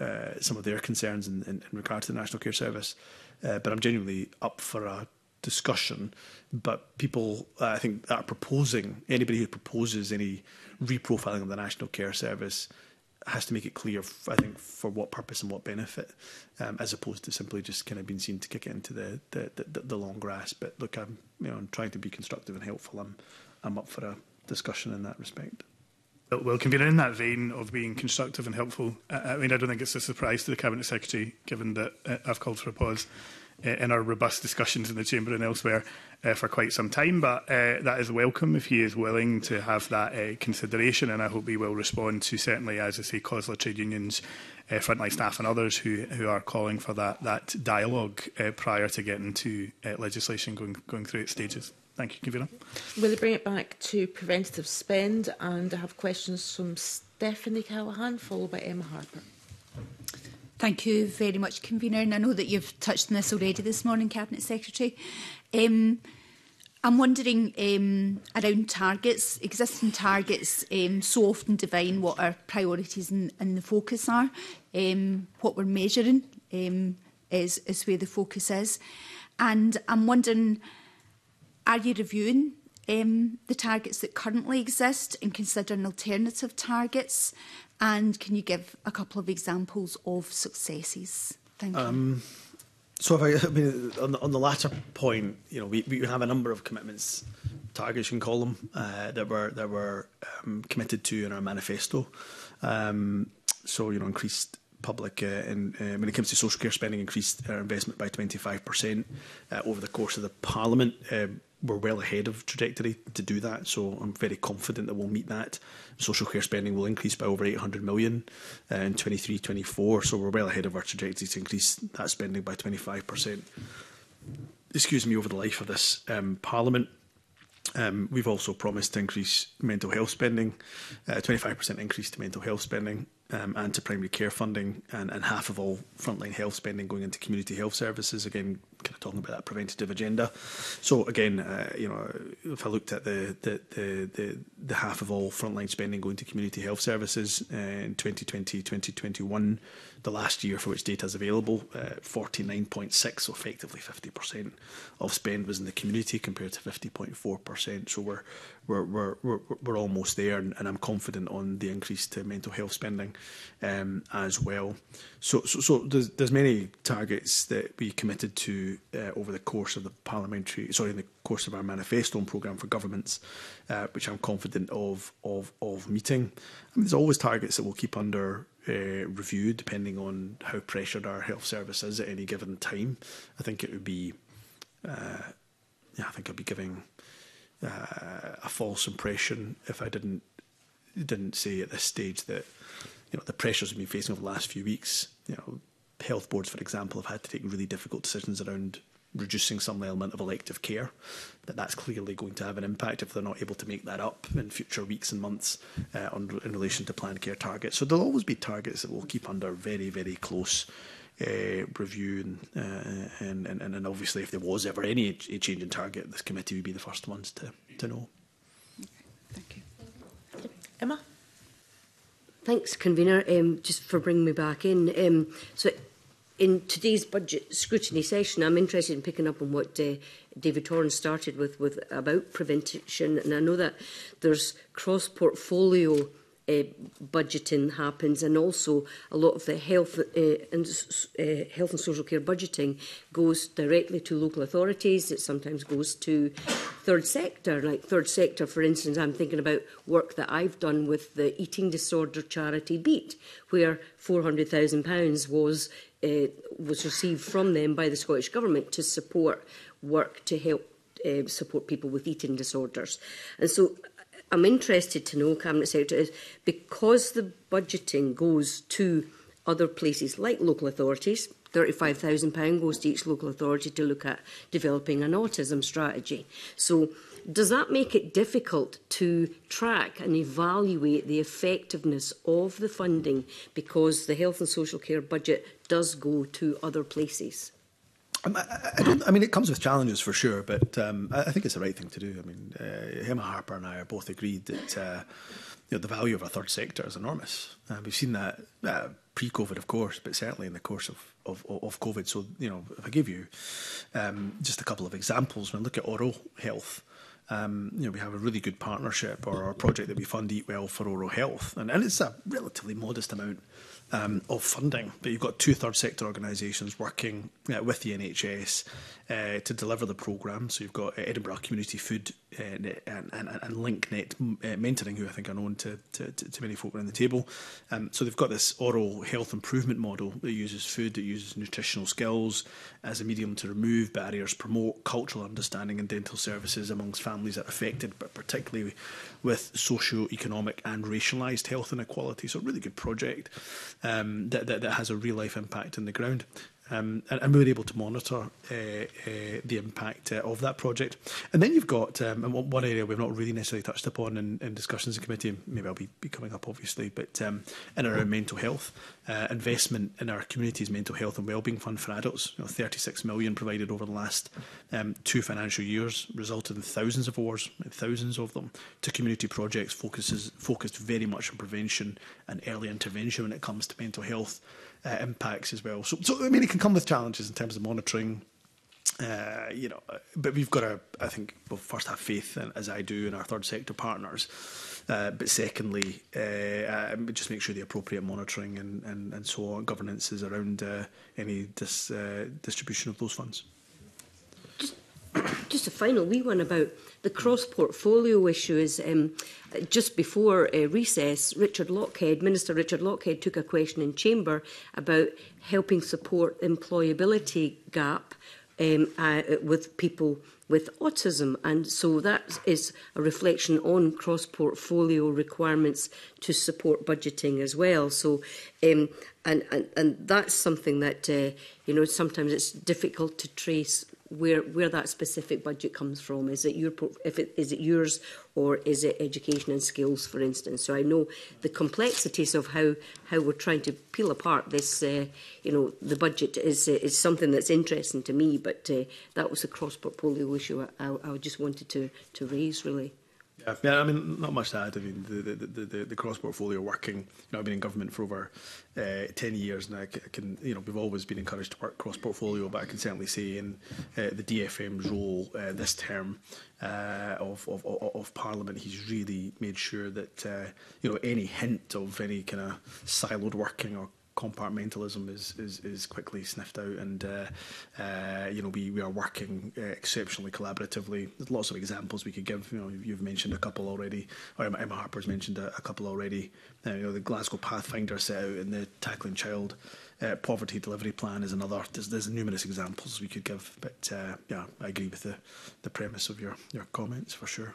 uh, some of their concerns in, in, in regard to the National Care Service. Uh, but I'm genuinely up for a discussion. But people, uh, I think, are proposing anybody who proposes any reprofiling of the National Care Service has to make it clear, I think, for what purpose and what benefit, um, as opposed to simply just kind of being seen to kick into the the, the, the long grass. But look, I'm you know I'm trying to be constructive and helpful. I'm I'm up for a discussion in that respect.
Well, convener, in that vein of being constructive and helpful, I, mean, I don't think it's a surprise to the Cabinet Secretary, given that uh, I've called for a pause. Eh, in our robust discussions in the chamber and elsewhere uh, for quite some time. But uh, that is welcome if he is willing to have that uh, consideration, and I hope he will respond to certainly, as I say, COSLA trade unions, uh, frontline staff, and others who who are calling for that that dialogue uh, prior to getting to uh, legislation going going through its stages. Thank you, Convener.
you bring it back to preventative spend, and I have questions from Stephanie Callahan, followed by Emma Harper.
Thank you very much, Convener. And I know that you've touched on this already this morning, Cabinet Secretary. Um, I'm wondering um, around targets, existing targets um, so often define what our priorities and, and the focus are. Um, what we're measuring um, is, is where the focus is. And I'm wondering, are you reviewing um, the targets that currently exist and considering alternative targets? And can you give a couple of examples of successes? Thank you. Um,
so if I, I mean, on, the, on the latter point, you know, we, we have a number of commitments, targets and them, uh, that were that were um, committed to in our manifesto. Um, so you know, increased public uh, in, uh, when it comes to social care spending, increased our investment by 25% uh, over the course of the Parliament. Uh, we're well ahead of trajectory to do that. So I'm very confident that we'll meet that. Social care spending will increase by over 800 million uh, in 23 24. So we're well ahead of our trajectory to increase that spending by 25%. Excuse me, over the life of this um, Parliament. Um, we've also promised to increase mental health spending, uh, 25% increase to mental health spending um, and to primary care funding, and, and half of all frontline health spending going into community health services. Again, kind of talking about that preventative agenda. So again, uh, you know, if I looked at the the, the the, the half of all frontline spending going to community health services uh, in 2020, 2021 the last year for which data is available, uh, 49.6, so effectively 50% of spend was in the community compared to 50.4%. So we're, we're, we're, we're, we're almost there, and, and I'm confident on the increase to mental health spending um, as well. So, so, so there's, there's many targets that we committed to uh, over the course of the parliamentary, sorry, in the course of our manifesto and programme for governments uh, which I'm confident of of of meeting. I mean, there's always targets that we'll keep under uh, review depending on how pressured our health service is at any given time. I think it would be, uh, yeah, I think I'd be giving uh, a false impression if I didn't didn't say at this stage that you know the pressures we've been facing over the last few weeks. You know, health boards, for example, have had to take really difficult decisions around reducing some element of elective care, that that's clearly going to have an impact if they're not able to make that up in future weeks and months uh, on, in relation to planned care targets. So there'll always be targets that we'll keep under very, very close uh, review and, uh, and, and, and obviously if there was ever any a change in target, this committee would be the first ones to, to know.
Thank you.
Emma?
Thanks, convener, um, just for bringing me back in. Um, so in today's budget scrutiny session, I'm interested in picking up on what uh, David Torrance started with, with about prevention. And I know that there's cross-portfolio uh, budgeting happens, and also a lot of the health uh, and uh, health and social care budgeting goes directly to local authorities. It sometimes goes to third sector, like third sector, for instance. I'm thinking about work that I've done with the eating disorder charity Beat, where 400,000 pounds was uh, was received from them by the Scottish Government to support work to help uh, support people with eating disorders. And so I'm interested to know, Cabinet Secretary, is because the budgeting goes to other places like local authorities, £35,000 goes to each local authority to look at developing an autism strategy. So does that make it difficult to track and evaluate the effectiveness of the funding because the health and social care budget does go to other places?
Um, I, don't, I mean, it comes with challenges for sure, but um, I, think it's the right thing to do. I mean, uh, Emma Harper and I are both agreed that uh, you know, the value of our third sector is enormous. Uh, we've seen that uh, pre-COVID, of course, but certainly in the course of, of, of COVID. So, you know, if I give you um, just a couple of examples, when I look at oral health, um, you know, we have a really good partnership or a project that we fund Eat Well for Oral Health, and, and it's a relatively modest amount um, of funding. But you've got two third sector organisations working uh, with the NHS uh, to deliver the programme. So you've got uh, Edinburgh Community Food uh, and, and, and LinkNet uh, Mentoring, who I think are known to, to, to many folk around the table. Um, so they've got this oral health improvement model that uses food, that uses nutritional skills as a medium to remove barriers, promote cultural understanding and dental services amongst families that are affected, but particularly with socio-economic and racialised health inequality. So a really good project um, that, that, that has a real life impact on the ground. Um, and, and, we were able to monitor uh, uh, the impact uh, of that project. And then you've got um, one area we've not really necessarily touched upon in, in discussions in committee, maybe I'll be, be coming up obviously, but um, in around mental health, investment in our community's mental health and wellbeing fund for adults, you know, 36 million provided over the last um, two financial years, resulted in thousands of awards, thousands of them, to community projects focuses, focused very much on prevention and early intervention when it comes to mental health uh, impacts as well. So, so, I mean, it can come with challenges in terms of monitoring. Uh, you know, uh, but we've got to, I think, well, first have faith, in, as I do, in our third sector partners. Uh, but secondly, uh, um, just make sure the appropriate monitoring and, and, and so on, governance is around uh, any dis, uh, distribution of those funds.
Just a final wee one about the cross-portfolio issue is um, just before uh, recess, Richard Lockhead, Minister Richard Lockhead took a question in Chamber about helping support employability gap um, uh, with people with autism. And so that is a reflection on cross portfolio requirements to support budgeting as well. So, um, and, and, and that's something that, uh, you know, sometimes it's difficult to trace where where that specific budget comes from. Is it your if it is it yours or is it education and skills, for instance? So I know the complexities of how how we're trying to peel apart this. Uh, you know, the budget is is something that's interesting to me, but uh, that was a cross portfolio issue I, I, I just wanted to to raise really.
Yeah, yeah. I mean, not much to add. I mean, the the, the, the cross portfolio working. You know, I've been in government for over uh, ten years, and I can you know we've always been encouraged to work cross portfolio. But I can certainly say in uh, the DFM's role uh, this term uh, of, of, of Parliament, he's really made sure that uh, you know any hint of any kind of siloed working or compartmentalism is, is, is quickly sniffed out and uh, uh, you know we, we are working uh, exceptionally collaboratively there's lots of examples we could give you know you've mentioned a couple already or Emma Harper's mentioned a, a couple already uh, you know the Glasgow Pathfinder set out in the Tackling Child uh, Poverty Delivery Plan is another there's, there's numerous examples we could give but uh, yeah I agree with the, the premise of your, your comments for sure.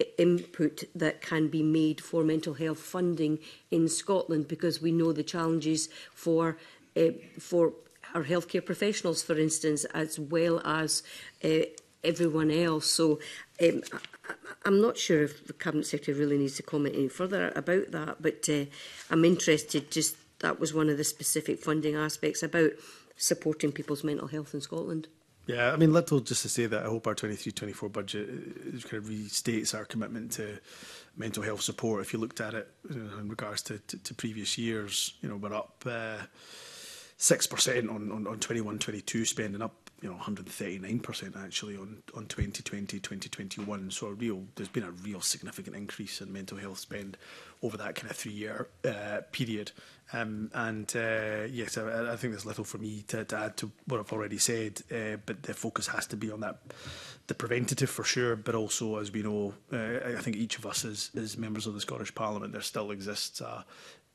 uh,
input that can be made for mental health funding in Scotland because we know the challenges for uh, for our healthcare professionals, for instance, as well as uh, everyone else. So um, I, I'm not sure if the Cabinet Secretary really needs to comment any further about that, but uh, I'm interested just that was one of the specific funding aspects about supporting people's mental health in Scotland.
Yeah, I mean, little just to say that I hope our 23-24 budget eh, kind of restates our commitment to mental health support. If you looked at it you know, in regards to, to, to previous years, you know, we're up uh, 6% on, on, on 21 22 spend and up you know 139% actually on on 2020 2021 so a real there's been a real significant increase in mental health spend over that kind of three year uh, period um, and uh, yes I, I think there's little for me to, to add to what I've already said uh, but the focus has to be on that the preventative for sure but also as we know uh, I think each of us as, as members of the Scottish Parliament there still exists a,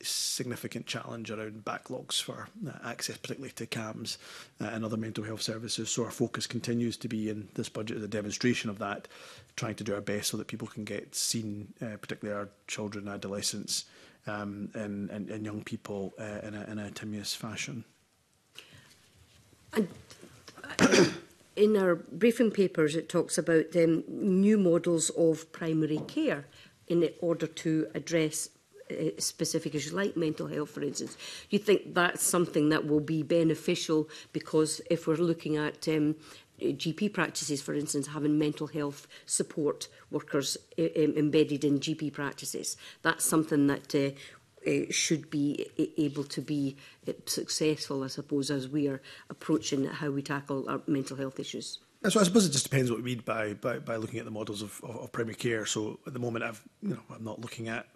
significant challenge around backlogs for uh, access, particularly to CAMS uh, and other mental health services. So our focus continues to be in this budget as a demonstration of that, trying to do our best so that people can get seen, uh, particularly our children, adolescents, um, and, and, and young people in, a, in a timious fashion.
And in our briefing papers, it talks about um, new models of primary care in order to address Eh, specific issues like mental health, for instance, you think that's something that will be beneficial because if we're looking at um, GP practices, for instance, having mental health support workers eh, embedded in GP practices. That's something that uh, should be able to be successful, I suppose, as we are approaching how we tackle our mental health issues.
so I suppose it just depends what we mean by, by, by looking at the models of, of, of primary care. So at the moment, I've you know I'm not looking at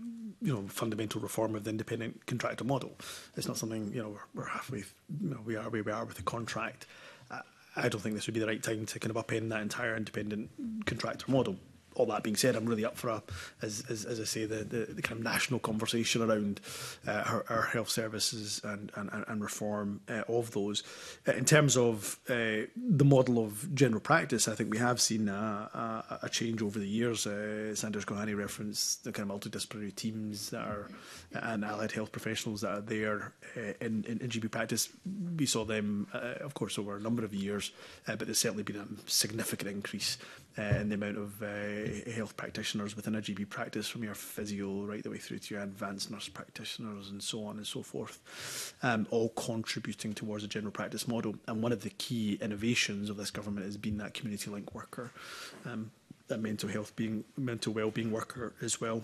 you know fundamental reform of the independent contractor model. It's not something you know we're, we're halfway you know, we are where we are with the contract. I, I don't think this would be the right time to kind of upend that entire independent contractor model all that being said, I'm really up for a, as as, as I say, the, the, the kind of national conversation around uh, our, our, health services and and, and reform uh, of those. Uh, in terms of uh, the model of general practice, I think we have seen a, a, a change over the years. Uh, Sanders Gohani referenced the kind of multidisciplinary teams that are and allied health professionals that are there uh, in, in, in GP practice. We saw them, of course, over a number of years, but there's certainly been a significant increase in the amount of health practitioners within a GB practice, from your physio right the way through to your advanced nurse practitioners and so on and so forth, um, all contributing towards a general practice model. And one of the key innovations of this government has been that community link worker, um, that mental health being mental well-being worker as well.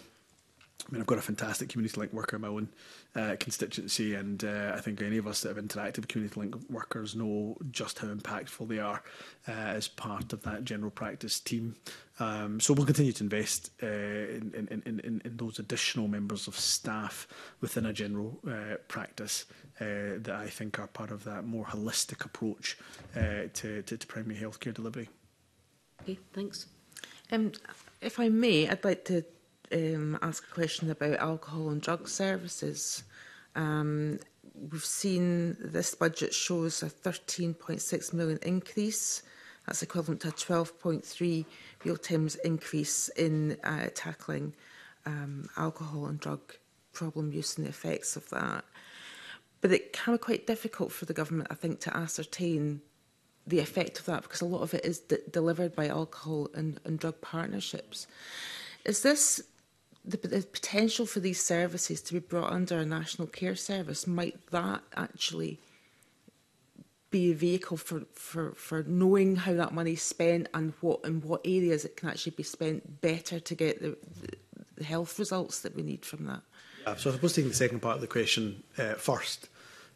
I mean, I've got a fantastic community link worker in my own uh, constituency, and uh, I think any of us that have interacted with community link workers know just how impactful they are uh, as part of that general practice team. Um, so we'll continue to invest uh, in, in, in, in those additional members of staff within a general uh, practice uh, that I think are part of that more holistic approach uh, to, to, to primary healthcare delivery.
Okay, thanks.
Um, if I may, I'd like to um, ask a question about alcohol and drug services. Um, we've seen this budget shows a 13.6 million increase. That's equivalent to a 12.3 real times increase in uh, tackling um, alcohol and drug problem use and the effects of that. But it can be quite difficult for the government, I think, to ascertain the effect of that because a lot of it is delivered by alcohol and, and drug partnerships. Is this the, the potential for these services to be brought under a national care service, might that actually be a vehicle for, for, for knowing how that money is spent and what in what areas it can actually be spent better to get the, the health results that we need from that.
Yeah, so I suppose taking the second part of the question uh, first,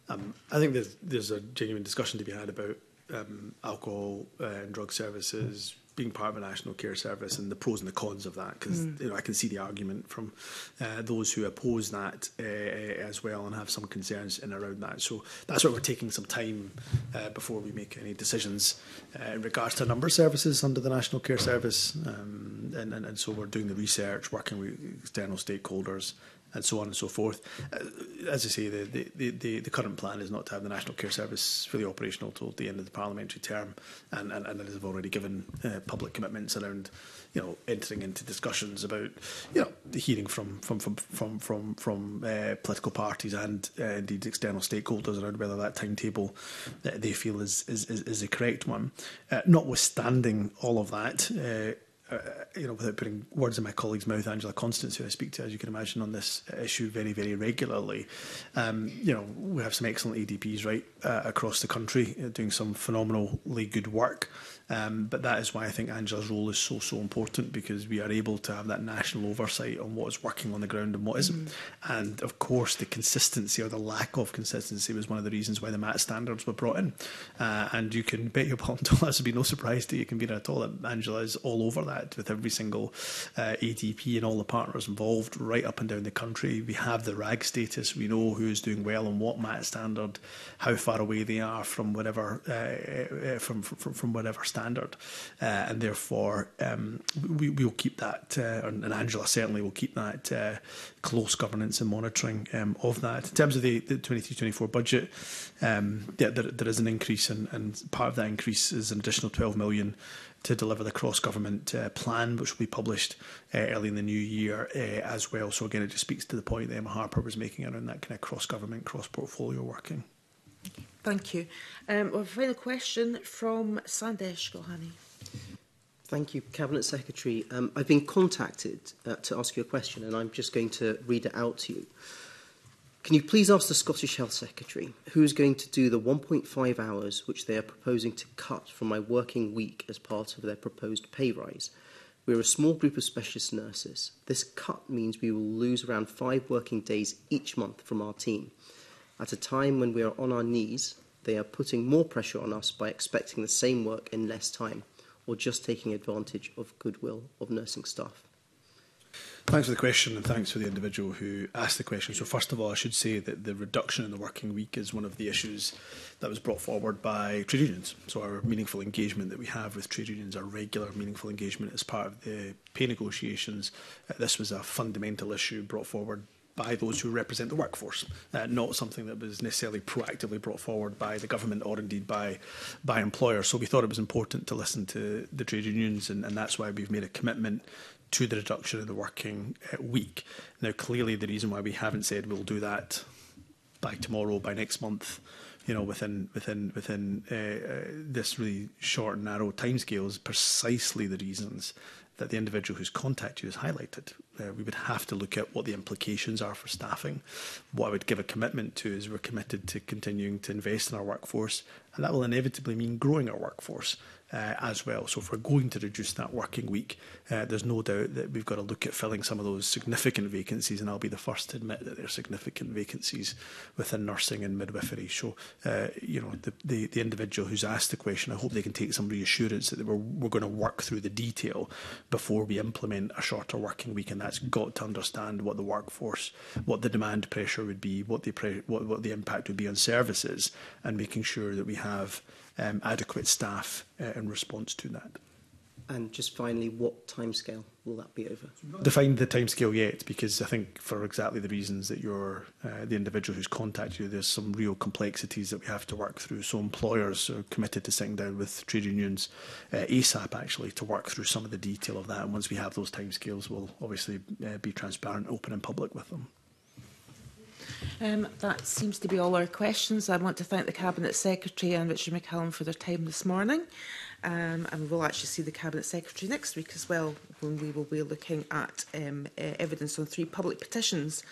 um, I think there's, there's a genuine discussion to be had about um, alcohol uh, and drug services, being part of a national care service and the pros and the cons of that because
mm.
you know I can see the argument from uh, those who oppose that uh, uh as well and have some concerns in around that. So that's why we're taking some time uh, before we make any decisions uh, in regards to a number of services under the national care service, um, and, and and so we're doing the research, working with external stakeholders and so on and so forth. Uh, as I say, the, the, the, the current plan is not to have the National Care Service fully operational till the end of the parliamentary term, and, and, and has already given uh, public commitments around, you know, entering into discussions about, you know, the hearing from from from from from, from uh, political parties and uh, indeed external stakeholders around whether that timetable that they feel is is is, is the correct one. Uh, notwithstanding all of that uh, Uh, uh, you know, without putting words in my colleague's mouth, Angela Constance, who I speak to, as you can imagine, on this issue very, very regularly. Um, you know, we have some excellent ADPs e right uh, across the country uh, doing some phenomenally good work. Um, but that is why I think Angela's role is so, so important because we are able to have that national oversight on what is working on the ground and what isn't. Mm-hmm. And of course, the consistency or the lack of consistency was one of the reasons why the MAT standards were brought in. Uh, and you can bet your bottom dollar, so be no surprise to you, convener at all, that Angela is all over that with every single uh, ADP and all the partners involved right up and down the country. We have the RAG status, we know who is doing well and what MAT standard, how far away they are from whatever, uh, uh from, from, from whatever standard standard, uh, and therefore um, we we will keep that, uh, and Angela certainly will keep that uh, close governance and monitoring um, of that. In terms of the, the 23-24 budget, um, yeah, there, there is an increase, and, and part of that increase is an additional 12 million to deliver the cross-government uh, plan, which will be published uh, early in the new year uh, as well. So again, it just speaks to the point that Emma Harper was making around that kind of cross-government, cross-portfolio working.
Thank you. Um, well, have a final question from Sandesh Gohani.
Thank you, Cabinet Secretary. Um, I've been contacted uh, to ask you a question, and I'm just going to read it out to you. Can you please ask the Scottish Health Secretary who is going to do the 1.5 hours which they are proposing to cut from my working week as part of their proposed pay rise? We're a small group of specialist nurses. This cut means we will lose around five working days each month from our team. At a time when we are on our knees, they are putting more pressure on us by expecting the same work in less time or just taking advantage of goodwill of nursing staff.
Thanks for the question and thanks for the individual who asked the question. So first of all, I should say that the reduction in the working week is one of the issues that was brought forward by trade unions. So our meaningful engagement that we have with trade unions, our regular meaningful engagement as part of the pay negotiations, uh, this was a fundamental issue brought forward by those who represent the workforce, uh, not something that was necessarily proactively brought forward by the government or indeed by by employers. So we thought it was important to listen to the trade unions, and, and that's why we've made a commitment to the reduction of the working uh, week. Now, clearly, the reason why we haven't said we'll do that by tomorrow, by next month, you know, within within within uh, uh, this really short and narrow timescale is precisely the reasons that the individual who's contacted you is highlighted. Uh, we would have to look at what the implications are for staffing. What I would give a commitment to is we're committed to continuing to invest in our workforce, and that will inevitably mean growing our workforce uh, as well. So if we're going to reduce that working week, uh, there's no doubt that we've got to look at filling some of those significant vacancies, and I'll be the first to admit that there are significant vacancies within nursing and midwifery. So, uh, you know, the, the, the individual who's asked the question, I hope they can take some reassurance that we're, we're going to work through the detail before we implement a shorter working week, and that's got to understand what the workforce, what the demand pressure would be, what the, pre what, what the impact would be on services, and making sure that we have um, adequate staff uh, in response to that.
And just finally, what timescale will that be over?
Define the timescale yet, because I think for exactly the reasons that you're uh, the individual who's contacted you, there's some real complexities that we have to work through. So employers are committed to sitting down with trade unions uh, ASAP actually to work through some of the detail of that. And once we have those timescales, we'll obviously uh, be transparent, open, and public with them.
Um, that seems to be all our questions. I want to thank the Cabinet Secretary and Richard McCallum for their time this morning. Um, and we'll actually see the Cabinet Secretary next week as well, when we will be looking at um, uh, evidence on three public petitions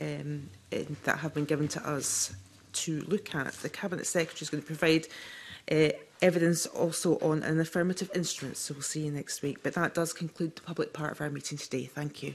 um, in, eh, that have been given to us to look at. The Cabinet Secretary is going to provide uh, evidence also on an affirmative instrument, so we'll see you next week. But that does conclude the public part of our meeting today. Thank you.